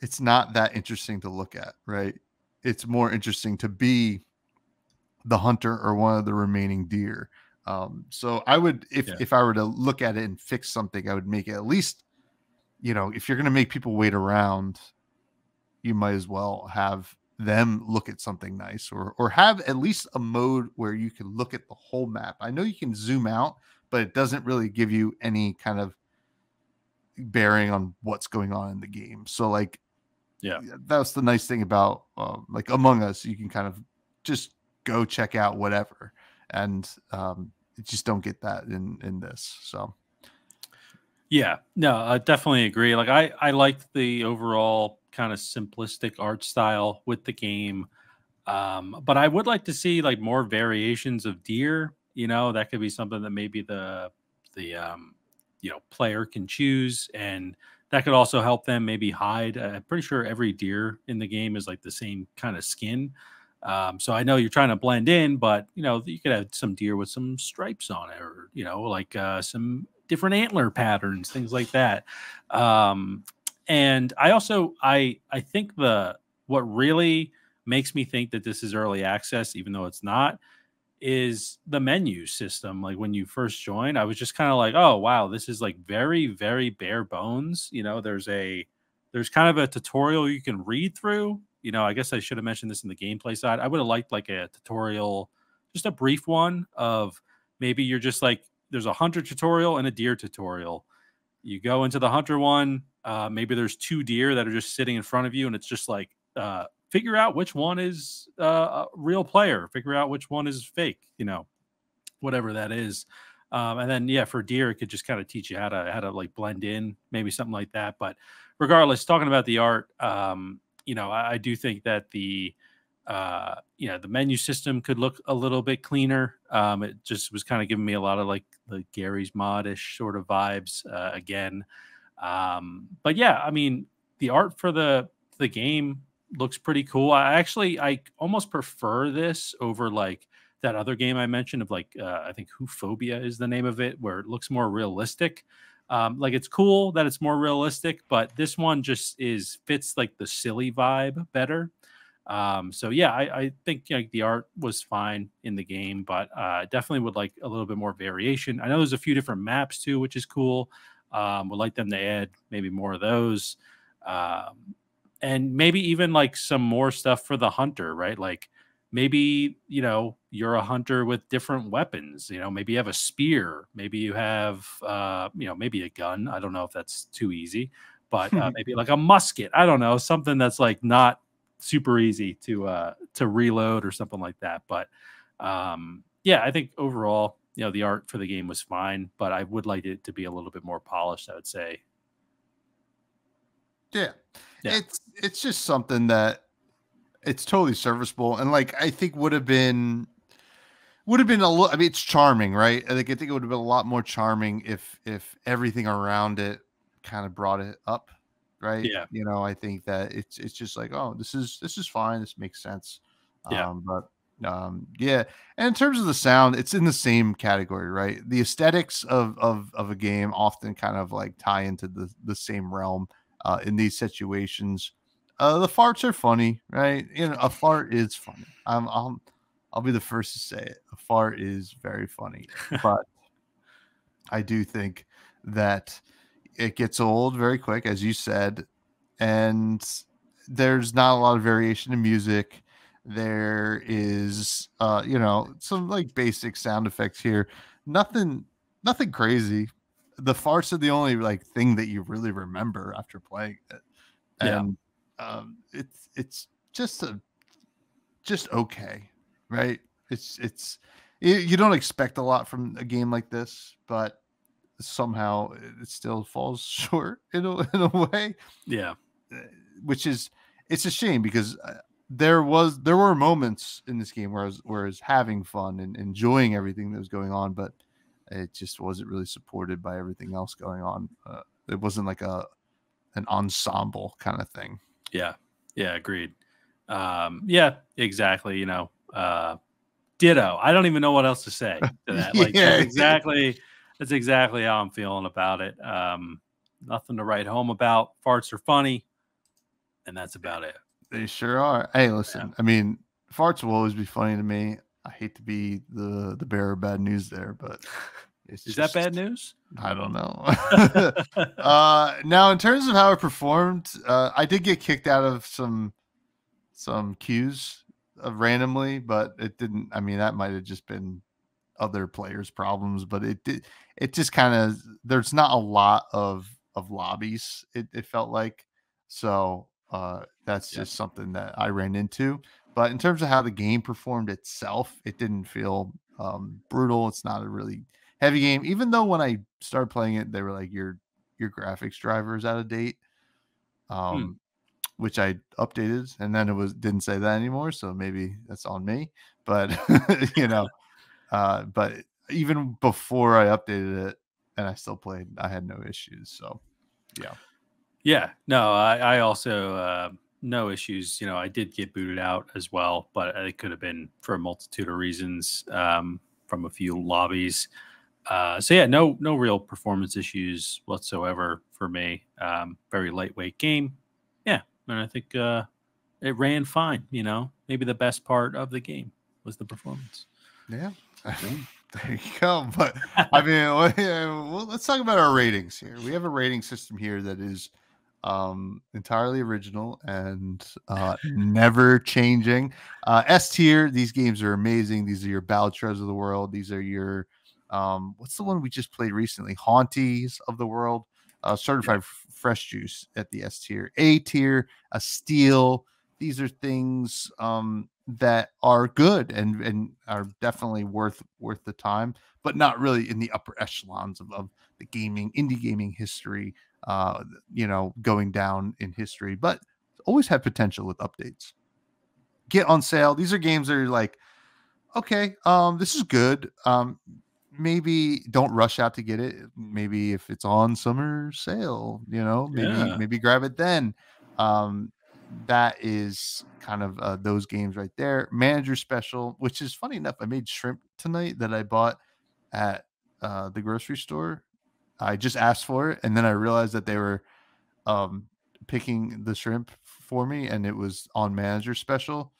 it's not that interesting to look at, right? It's more interesting to be the hunter or one of the remaining deer. Um, so I would, if Yeah. if I were to look at it and fix something, I would make it at least, you know, if you're going to make people wait around, you might as well have them look at something nice, or or have at least a mode where you can look at the whole map. I know you can zoom out, but it doesn't really give you any kind of bearing on what's going on in the game. So like, Yeah. that's the nice thing about uh, like Among Us. You can kind of just go check out whatever, and um, just don't get that in in this. So Yeah, no, I definitely agree. Like I, I liked the overall kind of simplistic art style with the game, um, but I would like to see like more variations of deer. You know, that could be something that maybe the the um, you know player can choose, and that could also help them maybe hide. Uh, I'm pretty sure every deer in the game is like the same kind of skin. Um, so I know you're trying to blend in, but you know you could have some deer with some stripes on it, or you know like uh, some different antler patterns, things like that. Um, and I also I I think the what really makes me think that this is early access, even though it's not, is the menu system. Like when you first join, I was just kind of like, oh wow, this is like very very bare bones. You know, there's a there's kind of a tutorial you can read through. You know, I guess I should have mentioned this in the gameplay side. I would have liked like a tutorial, just a brief one of maybe you're just like there's a hunter tutorial and a deer tutorial. You go into the hunter one, uh, maybe there's two deer that are just sitting in front of you, and it's just like uh, figure out which one is uh, a real player, figure out which one is fake, you know, whatever that is. Um, and then yeah, for deer, it could just kind of teach you how to how to like blend in, maybe something like that. But regardless, talking about the art, um, you know, I, I do think that the uh, you know the menu system could look a little bit cleaner. Um, it just was kind of giving me a lot of like the Garry's modish sort of vibes uh, again. Um, but yeah, I mean, the art for the the game looks pretty cool. I actually I almost prefer this over like that other game I mentioned of like uh, I think Whophobia is the name of it, where it looks more realistic. Um, like it's cool that it's more realistic, but this one just is fits like the silly vibe better. Um, so yeah, I, I think like the art was fine in the game, but uh, definitely would like a little bit more variation. I know there's a few different maps too, which is cool. Um, would like them to add maybe more of those, um, and maybe even like some more stuff for the hunter, right? Like maybe you know you're a hunter with different weapons. You know, maybe you have a spear, maybe you have uh, you know maybe a gun. I don't know if that's too easy, but uh, maybe like a musket. I don't know something that's like not super easy to uh to reload or something like that but um yeah i think overall you know the art for the game was fine but i would like it to be a little bit more polished i would say yeah, Yeah. it's it's just something that it's totally serviceable, and like I think would have been would have been a little. I mean, it's charming, right? I think I think it would have been a lot more charming if if everything around it kind of brought it up, right? Yeah. you know, I think that it's it's just like, oh, this is this is fine. This makes sense. Yeah. Um, but um, yeah, and in terms of the sound, it's in the same category, right? The aesthetics of of of a game often kind of like tie into the the same realm uh, in these situations. Uh, the farts are funny, right? You know, a fart is funny. I'm, I'll, I'll be the first to say it. A fart is very funny, but I do think that it gets old very quick, as you said, and there's not a lot of variation in music. There is, uh, you know, some like basic sound effects here. Nothing, nothing crazy. The farts are the only like thing that you really remember after playing it, Yeah. and um, it's it's just a just okay, right? It's it's you, you don't expect a lot from a game like this, but somehow it still falls short in a, in a way yeah uh, which is it's a shame because uh, there was there were moments in this game where I was where I was having fun and enjoying everything that was going on, but it just wasn't really supported by everything else going on. Uh, it wasn't like a an ensemble kind of thing. Yeah, yeah, agreed. Um, yeah, exactly. You know, uh, ditto. I don't even know what else to say to that. Like Yeah. that's exactly that's exactly how I'm feeling about it. Um, nothing to write home about. Farts are funny, and that's about it. They sure are. Hey, listen, I mean, farts will always be funny to me. I hate to be the the bearer of bad news there, but it's Is that bad news? I don't know. uh now in terms of how it performed, uh I did get kicked out of some some queues uh, randomly, but it didn't I mean that might have just been other players' problems, but it did it just kind of there's not a lot of of lobbies it, it felt like. So uh that's Yeah. just something that I ran into. But in terms of how the game performed itself, it didn't feel um brutal. It's not a really heavy game. Even though when I started playing it, they were like your your graphics driver is out of date. Um which I updated and then it was didn't say that anymore. So maybe that's on me. But you know, uh, but even before I updated it and I still played, I had no issues. So yeah, Yeah, no, I, I also uh, no issues. You know, I did get booted out as well, but it could have been for a multitude of reasons um, from a few lobbies. Uh, so yeah, no no real performance issues whatsoever for me. Um, very lightweight game. Yeah, and I think uh, it ran fine. You know, maybe the best part of the game was the performance. yeah. there you go. But I mean, well, let's talk about our ratings here. We have a rating system here that is um entirely original and uh never changing uh s tier these games are amazing these are your Balatros of the world these are your um what's the one we just played recently? Haunties of the world uh certified f- fresh juice at the s tier a tier a steel. These are things um that are good and and are definitely worth worth the time but not really in the upper echelons of, of the gaming indie gaming history uh you know going down in history but always have potential with updates. Get on sale. These are games that are like okay um this is good um maybe don't rush out to get it maybe if it's on summer sale you know maybe Yeah. maybe grab it then. Um that is kind of uh, those games right there. Manager special which is funny enough i made shrimp tonight that i bought at uh, the grocery store. I just asked for it and then i realized that they were um picking the shrimp for me and it was on manager special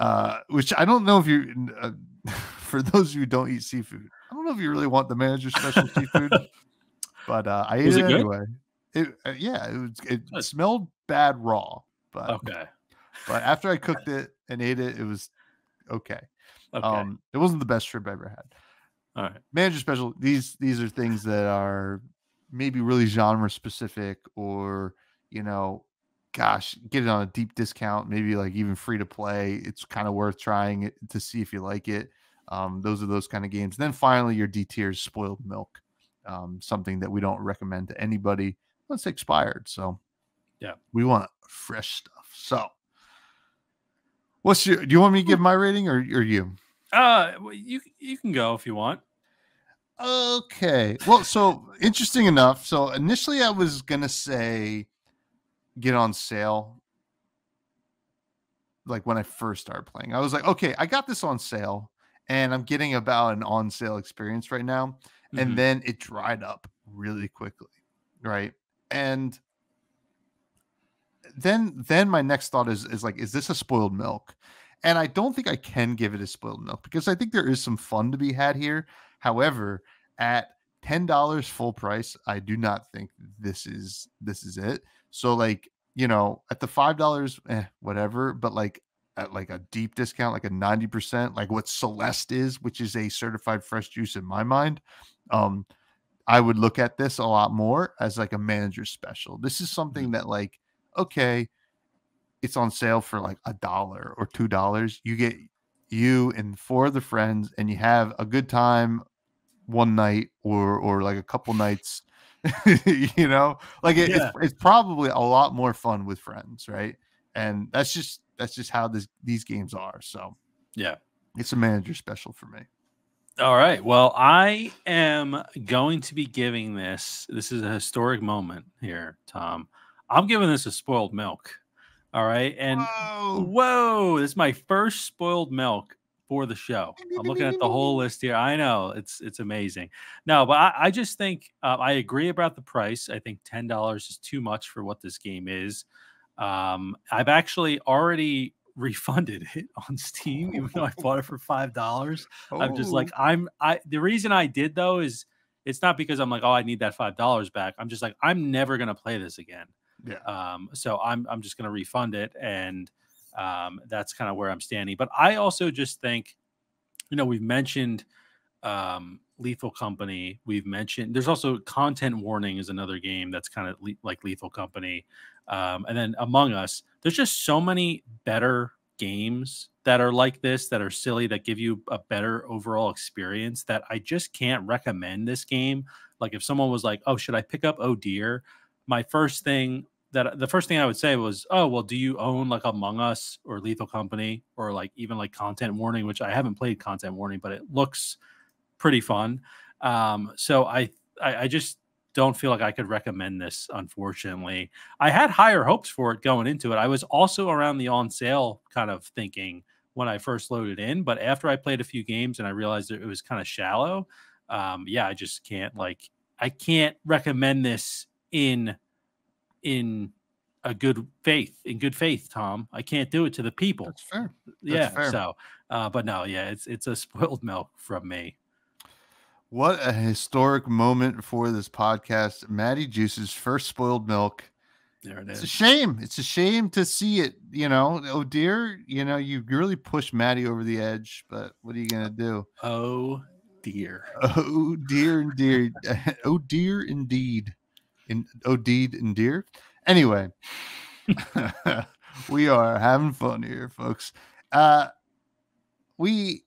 uh which i don't know if you uh, for those of you who don't eat seafood i don't know if you really want the manager special seafood but uh i ate Was it, it anyway. It uh, yeah it was it Good. smelled bad raw but Okay, but after i cooked it and ate it it was okay, okay, um it wasn't the best shrimp i ever had. All right. manager special these these are things that are maybe really genre specific or you know gosh get it on a deep discount maybe like even free to play it's kind of worth trying it to see if you like it um, those are those kind of games then finally your d tiers spoiled milk um, something that we don't recommend to anybody once expired so Yeah. we want fresh stuff so what's your do you want me to give my rating or, or you Uh, well, you you can go if you want. Okay. Well, so interesting enough. So initially, I was gonna say get on sale. Like when I first started playing, I was like, okay, I got this on sale, and I'm getting about an on sale experience right now. Mhm. And then it dried up really quickly, right? And then then my next thought is is like, is this a spoiled milk? And I don't think I can give it a spoiled milk because I think there is some fun to be had here. However, at ten dollars full price, I do not think this is this is it. So like you know, at the five dollars, eh, whatever. But like at like a deep discount, like a ninety percent, like what Celeste is, which is a certified fresh juice in my mind. Um, I would look at this a lot more as like a manager special. This is something that like okay, it's on sale for like a dollar or two dollars. You get you and four of the friends, and you have a good time one night or or like a couple nights. you know, like it, Yeah. it's, it's probably a lot more fun with friends, right? And that's just that's just how this these games are. So Yeah. it's a manager special for me. All right. Well, I am going to be giving this. This is a historic moment here, Tom. I'm giving this a spoiled milk. All right. And whoa, whoa this is my first spoiled milk for the show. I'm looking at the whole list here. I know it's it's amazing. No, but I, I just think uh, I agree about the price. I think ten dollars is too much for what this game is. Um, I've actually already refunded it on Steam, even though I bought it for five dollars. Oh. I'm just like, oh. I'm I the reason I did though is it's not because I'm like, oh, I need that five dollars back. I'm just like, I'm never gonna play this again. Yeah. Um, so I'm I'm just gonna refund it, and um, that's kind of where I'm standing. But I also just think, you know, we've mentioned um Lethal Company. We've mentioned there's also Content Warning is another game that's kind of le- like Lethal Company. Um, and then Among Us, there's just so many better games that are like this that are silly that give you a better overall experience that I just can't recommend this game. Like if someone was like, "Oh, should I pick up Oh Deer?" My first thing that the first thing I would say was, "Oh, well, do you own like Among Us or Lethal Company or like even like Content Warning, which I haven't played Content Warning, but it looks pretty fun." Um, so I, I I just don't feel like I could recommend this, unfortunately. I had higher hopes for it going into it. I was also around the on sale kind of thinking when I first loaded in, but after I played a few games and I realized it was kind of shallow, um, yeah, I just can't like I can't recommend this in in a good faith in good faith tom i can't do it to the people that's fair that's yeah fair. so uh but no yeah it's it's a spoiled milk from me what a historic moment for this podcast. Maddie Juice's first spoiled milk. There it is. It's a shame. It's a shame to see it. You know, oh dear, you know, you really pushed Maddie over the edge, but what are you gonna do? Oh dear. Oh dear indeed. oh dear indeed. In deed and dear. Anyway, we are having fun here, folks. Uh we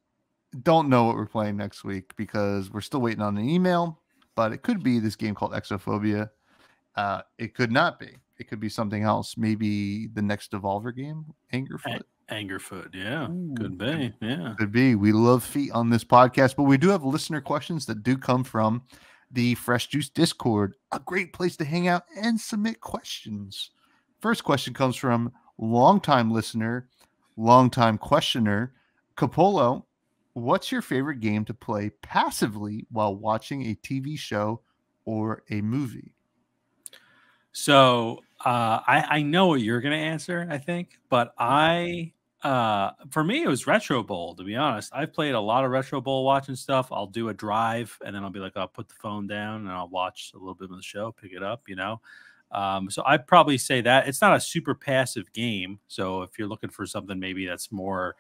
don't know what we're playing next week because we're still waiting on an email, but it could be this game called Exophobia. Uh, it could not be. It could be something else. Maybe the next Devolver game, Angerfoot. Angerfoot, yeah, Ooh, could be, yeah, could be. We love feet on this podcast, but we do have listener questions that do come from the Fresh Juice Discord, a great place to hang out and submit questions. First question comes from longtime listener, longtime questioner, Capolo what's your favorite game to play passively while watching a TV show or a movie? So uh, I, I know what you're going to answer, I think, but I, uh, for me, it was Retro Bowl, to be honest. I've played a lot of Retro Bowl watching stuff. I'll do a drive and then I'll be like, I'll put the phone down and I'll watch a little bit of the show, pick it up, you know. Um, so I'd probably say that it's not a super passive game. So if you're looking for something maybe that's more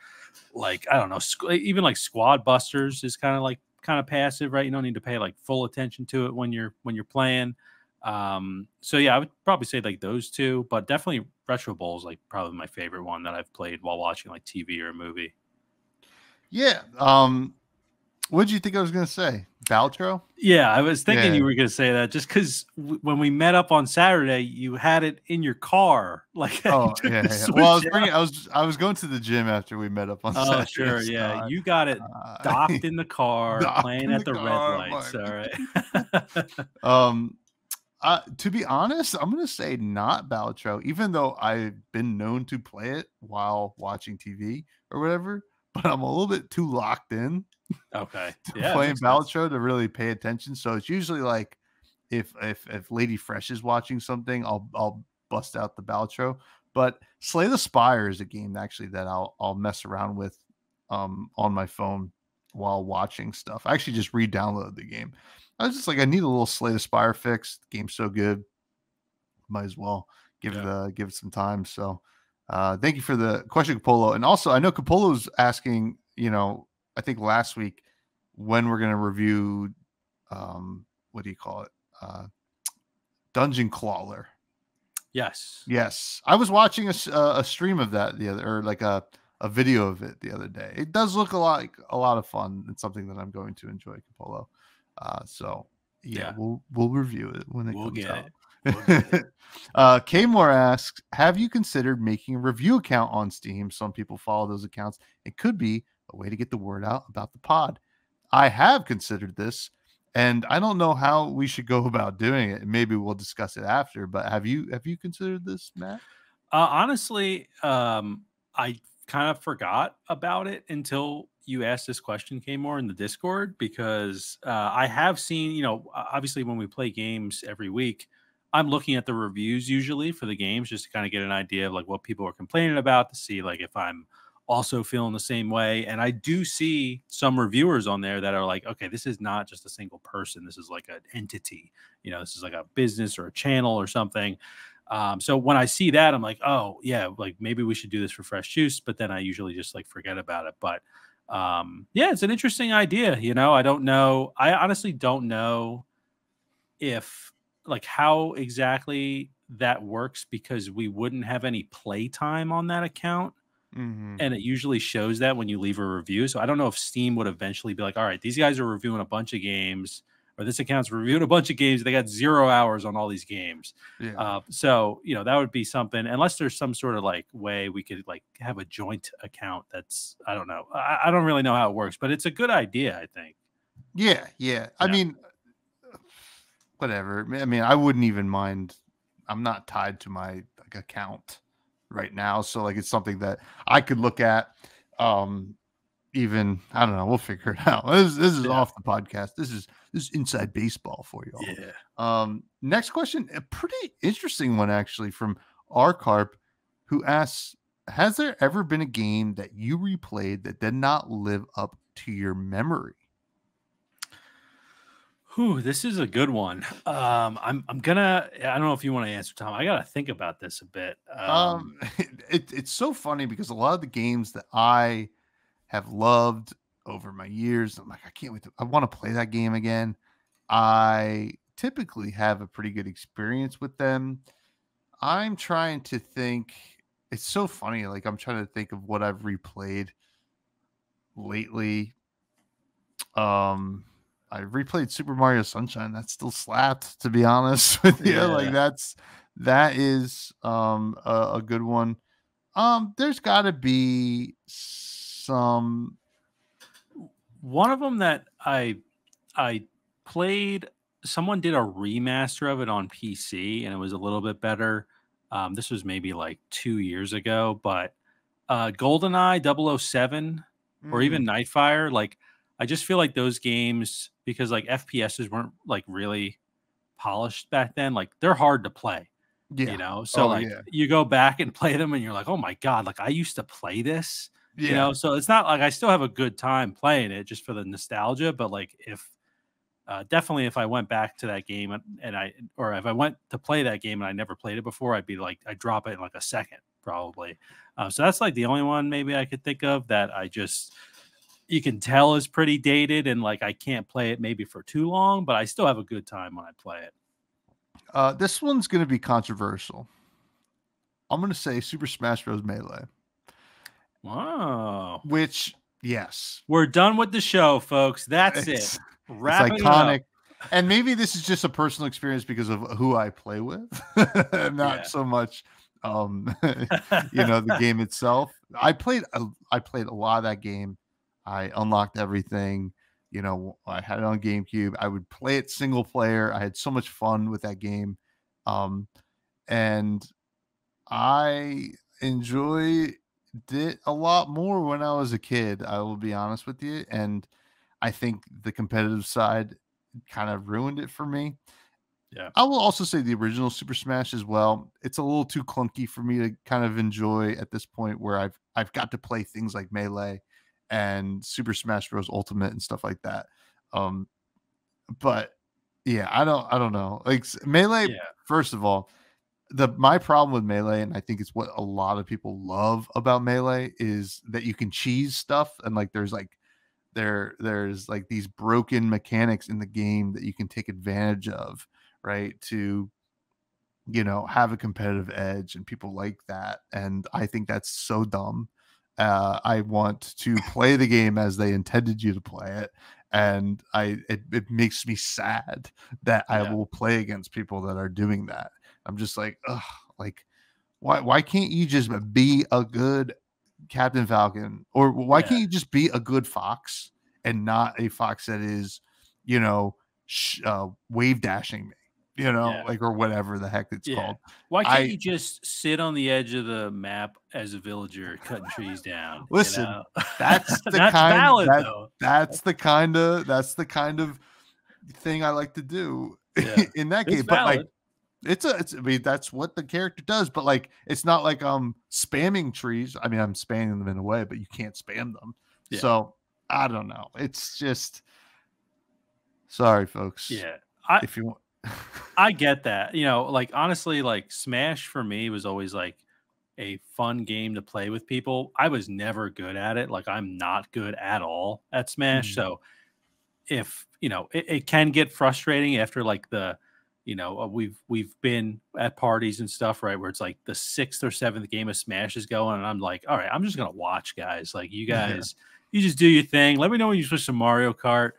like I don't know, even like Squad Busters is kind of like kind of passive, right? You don't need to pay like full attention to it when you're when you're playing. Um, so yeah, I would probably say like those two, but definitely Retro Bowl is like probably my favorite one that I've played while watching like TV or a movie. Yeah. Um, what did you think I was going to say? Balatro? Yeah, I was thinking yeah. you were going to say that just because w- when we met up on Saturday, you had it in your car. Like, oh yeah, yeah. Well, I was bringing, I was I was going to the gym after we met up on. Oh Saturday, sure, yeah. You got it uh, docked in the car, playing at the, the car, red lights. All right. um, uh, to be honest, I'm going to say not Balatro, even though I've been known to play it while watching TV or whatever. But I'm a little bit too locked in Okay. yeah, playing Balatro to really pay attention. So it's usually like if if if Lady Fresh is watching something, I'll I'll bust out the Balatro. But Slay the Spire is a game actually that I'll I'll mess around with um on my phone while watching stuff. I actually just re-downloaded the game. I was just like, I need a little Slay the Spire fix. The game's so good. Might as well give yeah. it uh give it some time. So uh thank you for the question, Capolo. And also I know Capolo's asking, you know, I think last week when we're going to review um what do you call it? Uh Dungeon Crawler. Yes. Yes. I was watching a, a stream of that the other or like a a video of it the other day. It does look a lot like a lot of fun and something that I'm going to enjoy Capolo. Uh so yeah, yeah, we'll we'll review it when it we'll comes out. It. We'll uh, Kmore asks, "Have you considered making a review account on Steam? Some people follow those accounts. It could be a way to get the word out about the pod. I have considered this, and I don't know how we should go about doing it. Maybe we'll discuss it after. But have you have you considered this, Matt? Uh, honestly, um, I kind of forgot about it until you asked this question Kmore in the discord because uh, i have seen you know obviously when we play games every week i'm looking at the reviews usually for the games just to kind of get an idea of like what people are complaining about to see like if i'm also feeling the same way and i do see some reviewers on there that are like okay this is not just a single person this is like an entity you know this is like a business or a channel or something um, so when I see that, I'm like, oh yeah, like maybe we should do this for fresh juice. But then I usually just like forget about it. But um, yeah, it's an interesting idea. You know, I don't know. I honestly don't know if like how exactly that works because we wouldn't have any play time on that account. Mm-hmm. And it usually shows that when you leave a review. So I don't know if Steam would eventually be like, all right, these guys are reviewing a bunch of games or this account's reviewing a bunch of games. They got zero hours on all these games. Yeah. Uh, so you know that would be something. Unless there's some sort of like way we could like have a joint account. That's I don't know. I, I don't really know how it works, but it's a good idea. I think. Yeah, yeah. I mean, whatever. I mean, I wouldn't even mind. I'm not tied to my like account right now, so like it's something that I could look at. Um, even I don't know. We'll figure it out. This, this is yeah. off the podcast. This is this is inside baseball for you all. Yeah. Um, next question, a pretty interesting one actually from R Carp, who asks, "Has there ever been a game that you replayed that did not live up to your memory?" Whew, this is a good one. Um, I'm I'm gonna. I don't know if you want to answer, Tom. I gotta think about this a bit. Um, um it, it's so funny because a lot of the games that I have loved over my years. I'm like, I can't wait to, I want to play that game again. I typically have a pretty good experience with them. I'm trying to think. It's so funny. Like, I'm trying to think of what I've replayed lately. Um, I replayed Super Mario Sunshine. That still slapped, to be honest with you. Yeah. Like that's that is um a, a good one. Um, there's got to be some one of them that I I played someone did a remaster of it on PC and it was a little bit better. Um, this was maybe like two years ago, but uh, GoldenEye 007 mm. or even mm. Nightfire, like I just feel like those games because like FPSs weren't like really polished back then, like they're hard to play. Yeah. You know, so oh, like yeah. you go back and play them and you're like, oh my God, like I used to play this yeah. You know, so it's not like I still have a good time playing it just for the nostalgia, but like if uh, definitely if I went back to that game and, and, I or if I went to play that game and I never played it before, I'd be like I'd drop it in like a second probably. Uh, so that's like the only one maybe I could think of that I just you can tell is pretty dated and like I can't play it maybe for too long, but I still have a good time when I play it. Uh, this one's going to be controversial. I'm going to say Super Smash Bros. Melee. Wow. Which, yes. We're done with the show, folks. That's it's, it. Wrap it's iconic. It and maybe this is just a personal experience because of who I play with, not yeah. so much um you know the game itself. I played a, I played a lot of that game. I unlocked everything. You know, I had it on GameCube. I would play it single player. I had so much fun with that game. Um and I enjoy did a lot more when I was a kid. I will be honest with you, and I think the competitive side kind of ruined it for me. Yeah. I will also say the original Super Smash as well. It's a little too clunky for me to kind of enjoy at this point where I've I've got to play things like Melee and Super Smash Bros Ultimate and stuff like that. Um but yeah, I don't I don't know. Like Melee yeah. first of all, the my problem with melee and i think it's what a lot of people love about melee is that you can cheese stuff and like there's like there there's like these broken mechanics in the game that you can take advantage of right to you know have a competitive edge and people like that and i think that's so dumb uh, i want to play the game as they intended you to play it and i it, it makes me sad that yeah. i will play against people that are doing that I'm just like, ugh, like why why can't you just be a good Captain Falcon or why yeah. can't you just be a good Fox and not a fox that is, you know, sh- uh, wave dashing me, you know, Yeah. like or whatever the heck it's Yeah. called. Why can't I- you just sit on the edge of the map as a villager cutting trees down? you Listen, know? That's the That's kind valid that- though. That's the kind of that's the kind of thing I like to do in that It's game. But like valid. It's a it's I mean that's what the character does, but like it's not like I'm spamming trees. I mean I'm spamming them in a way, but you can't spam them. Yeah. So I don't know. It's just sorry, folks. yeah. I, If you want I get that. You know, like honestly, like Smash for me was always like a fun game to play with people. I was never good at it. Like I'm not good at all at Smash. Mhm. So if you know, it, it can get frustrating after like the, you know, uh, we've we've been at parties and stuff, right? Where it's like the sixth or seventh game of Smash is going, and I'm like, all right, I'm just gonna watch, guys. Like you Yeah. guys, you just do your thing. Let me know when you switch to Mario Kart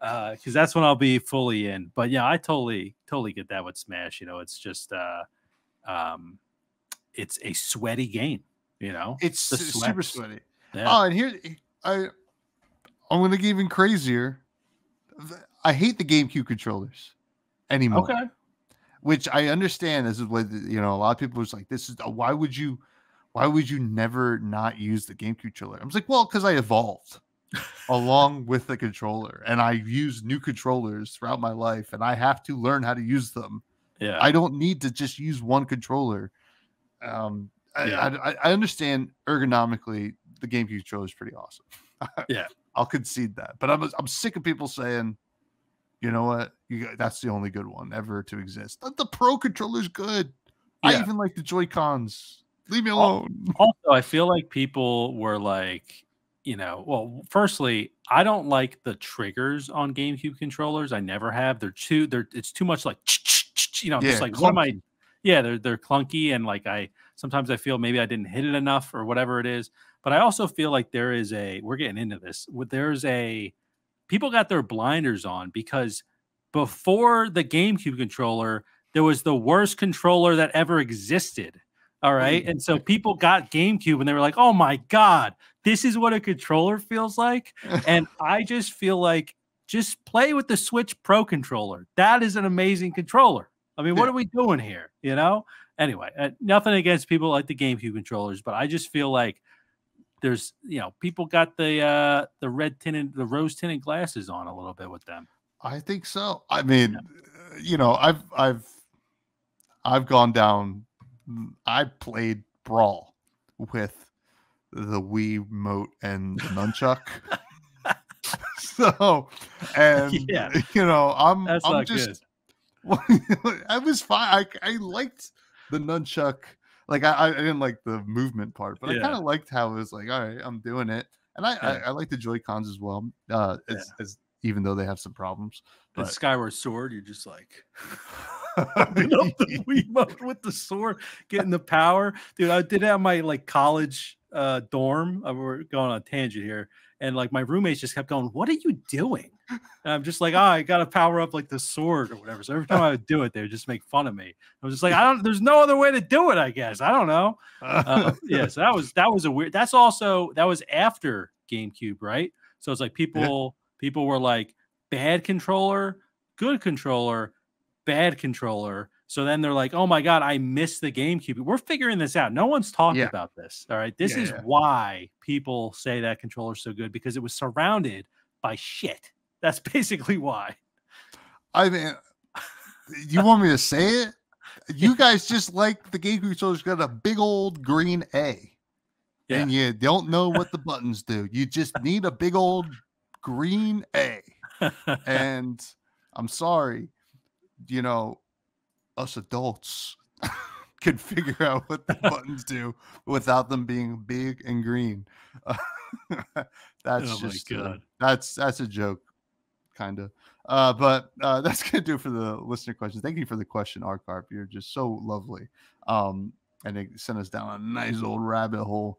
because that's when I'll be fully in. But yeah, I totally totally get that with Smash. You know, it's just uh, um, it's a sweaty game. You know, it's su- super sweaty. yeah, Oh, and here I I'm gonna get even crazier. I hate the GameCube controllers anymore. okay, which I understand This is what you know. A lot of people was like, "This is why would you, why would you never not use the GameCube controller?" I was like, "Well, because I evolved along with the controller, and I use new controllers throughout my life, and I have to learn how to use them. yeah, I don't need to just use one controller." Um, I, I, I understand ergonomically the GameCube controller is pretty awesome. Yeah. I'll concede that, but I'm I'm sick of people saying you know what? You got, that's the only good one ever to exist. The, the Pro controller's good. I even like the Joy Cons. Leave me alone. also i feel like people were like you know well firstly i don't like the triggers on gamecube controllers i never have they're too they're it's too much like you know Yeah, just like what am i yeah they're they're clunky and like i sometimes i feel maybe i didn't hit it enough or whatever it is but i also feel like there is a we're getting into this there's a people got their blinders on because before the gamecube controller there was the worst controller that ever existed all right. And so people got GameCube and they were like, oh my God, this is what a controller feels like. and I just feel like just play with the Switch Pro controller. That is an amazing controller. I mean, what are we doing here? You know? Anyway, uh, nothing against people like the GameCube controllers, but I just feel like there's, you know, people got the uh the red tinted, the rose tinted glasses on a little bit with them. I think so. I mean, uh, you know, I've I've I've gone down. mm, I played Brawl with the Wii Mote and the nunchuck. so, and Yeah. you know, I'm That's I'm just. I was fine. I, I liked the nunchuck. Like I, I didn't like the movement part, but I kind of liked how it was like, all right, I'm doing it. And I, I, Yeah. I like the Joy Cons as well. Uh as, as even though they have some problems. But- Skyward Sword, you're just like open up the Wiimote with the sword, getting the power. Dude, I did at my like college uh dorm. Uh, we're going on a tangent here. And like my roommates just kept going, What are you doing? And I'm just like, oh, I gotta power up like the sword or whatever. So every time I would do it, they would just make fun of me. I was just like, I don't there's no other way to do it, I guess. I don't know. Uh, yeah, so that was that was a weird that's also that was after GameCube, right? So it's like people people were like bad controller, good controller, bad controller. So then they're like, oh my God, I missed the GameCube. We're figuring this out. No one's talked Yeah. about this. All right. This Yeah, is yeah. why people say that controller's so good because it was surrounded by shit. That's basically why. I mean, you want me to say it? You guys just like the GameCube controller's got a big old green A. And you don't know what the buttons do. You just need a big old green A. And I'm sorry, you know, us adults can figure out what the buttons do without them being big and green. that's Oh just uh, God. that's that's a joke, kind of. Uh, but uh, that's gonna do for the listener questions. Thank you for the question, Arcarp. You're just so lovely. Um, and it sent us down a nice old rabbit hole.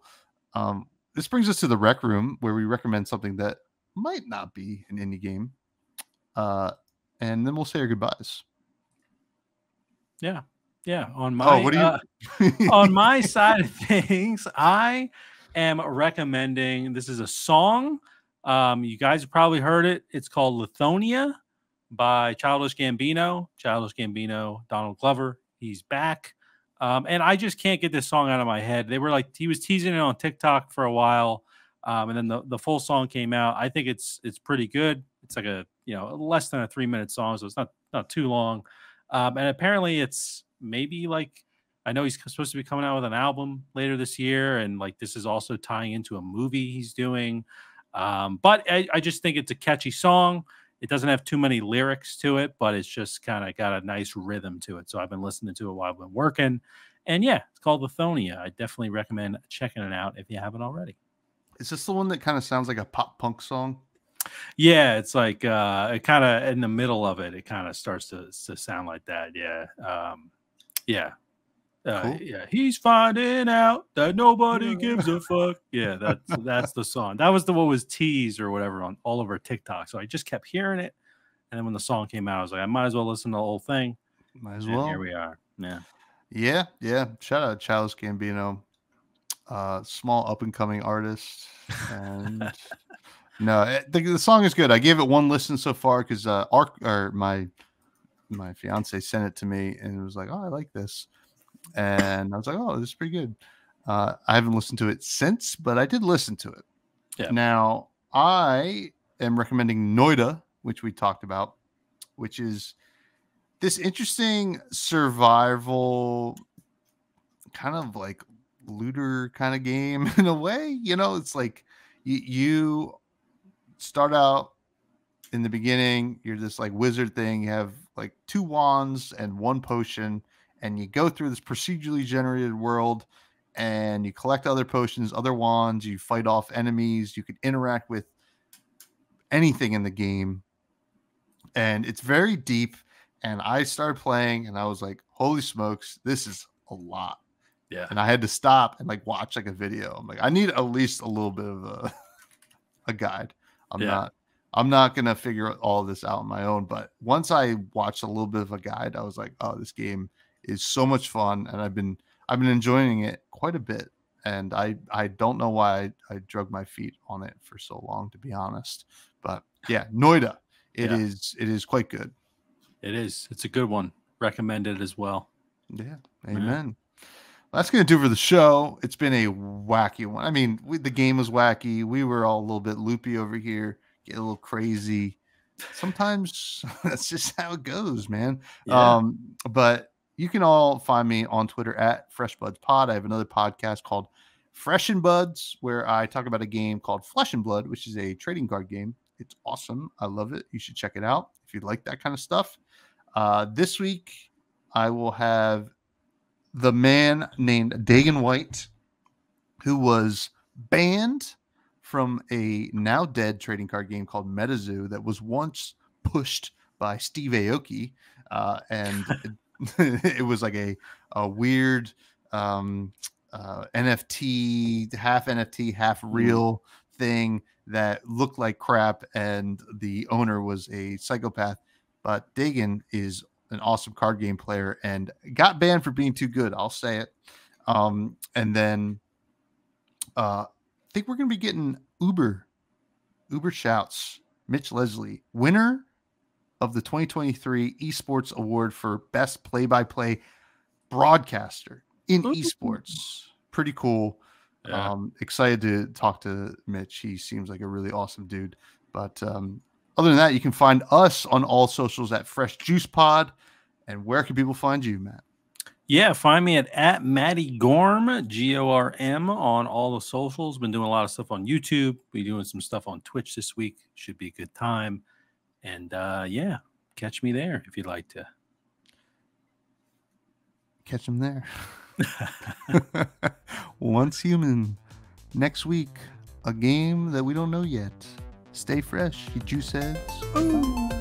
Um, this brings us to the rec room where we recommend something that might not be an indie game. Uh, and then we'll say our goodbyes. Yeah. Yeah. On my oh, what do uh, on my side of things, I am recommending this is a song. Um, you guys have probably heard it. It's called Lithonia by Childish Gambino. Childish Gambino, Donald Glover. He's back. Um, and I just can't get this song out of my head. They were like he was teasing it on TikTok for a while, um, and then the, the full song came out. I think it's it's pretty good. It's like a you know less than a three minute song, so it's not not too long. Um, and apparently, it's maybe like I know he's supposed to be coming out with an album later this year, and like this is also tying into a movie he's doing. Um, but I, I just think it's a catchy song. It doesn't have too many lyrics to it, but it's just kind of got a nice rhythm to it. So I've been listening to it while I've been working. And yeah, it's called Lithonia. I definitely recommend checking it out if you haven't already. Is this the one that kind of sounds like a pop punk song? Yeah, it's like uh it kind of in the middle of it, it kind of starts to, to sound like that. Yeah. Um yeah. Uh, cool. Yeah, he's finding out that nobody gives a fuck. Yeah, that's that's the song. That was the one was teased or whatever on all over TikTok. So I just kept hearing it, and then when the song came out, I was like, I might as well listen to the whole thing. Might as and well. Here we are. Yeah, yeah, yeah. Shout out Childish Gambino, uh, small up and coming artist, and no, eh, the, the song is good. I gave it one listen so far because uh, or my my fiance sent it to me and it was like, oh, I like this and I was like, oh, this is pretty good. Uh, I haven't listened to it since, but I did listen to it. Yeah. Now I am recommending Noita, which we talked about, which is this interesting survival kind of like looter kind of game in a way. You know, it's like you start out in the beginning, you're this like wizard thing, you have like two wands and one potion and you go through this procedurally generated world and you collect other potions, other wands, you fight off enemies, you can interact with anything in the game. And it's very deep. And I started playing and I was like, holy smokes, this is a lot. Yeah. And I had to stop and like watch like a video. I'm like, I need at least a little bit of a, a guide. I'm yeah. not I'm not gonna figure all this out on my own. But once I watched a little bit of a guide, I was like, oh, this game is so much fun, and I've been I've been enjoying it quite a bit. And I I don't know why I, I drug my feet on it for so long, to be honest. But yeah, Noita, it yeah. is it is quite good. It is. It's a good one. Recommended as well. Yeah. Amen. Yeah. That's going to do for the show. It's been a wacky one. I mean, we, the game was wacky. We were all a little bit loopy over here, get a little crazy. Sometimes that's just how it goes, man. Yeah. Um, but you can all find me on Twitter at Fresh Buds Pod. I have another podcast called Fresh and Buds where I talk about a game called Flesh and Blood, which is a trading card game. It's awesome. I love it. You should check it out if you like that kind of stuff. Uh, this week, I will have the man named Dagan White, who was banned from a now dead trading card game called MetaZoo that was once pushed by Steve Aoki. Uh, and it was like a a weird um, uh, NFT, half NFT, half mm. real thing that looked like crap, and the owner was a psychopath. But Dagan is an awesome card game player and got banned for being too good. I'll say it. Um, and then uh, I think we're going to be getting Uber, Uber shouts, Mitch Leslie, winner of the 2023 Esports Award for Best Play by Play Broadcaster in esports. Pretty cool. Yeah. Um, excited to talk to Mitch. He seems like a really awesome dude. But um, other than that, you can find us on all socials at Fresh Juice Pod. And where can people find you, Matt? Yeah, find me at, at Matty Gorm, G O R M, on all the socials. Been doing a lot of stuff on YouTube. Be doing some stuff on Twitch this week. Should be a good time. And uh, yeah, catch me there if you'd like to. Catch him there. Once human. Next week, a game that we don't know yet. Stay fresh, you juice heads. Ooh.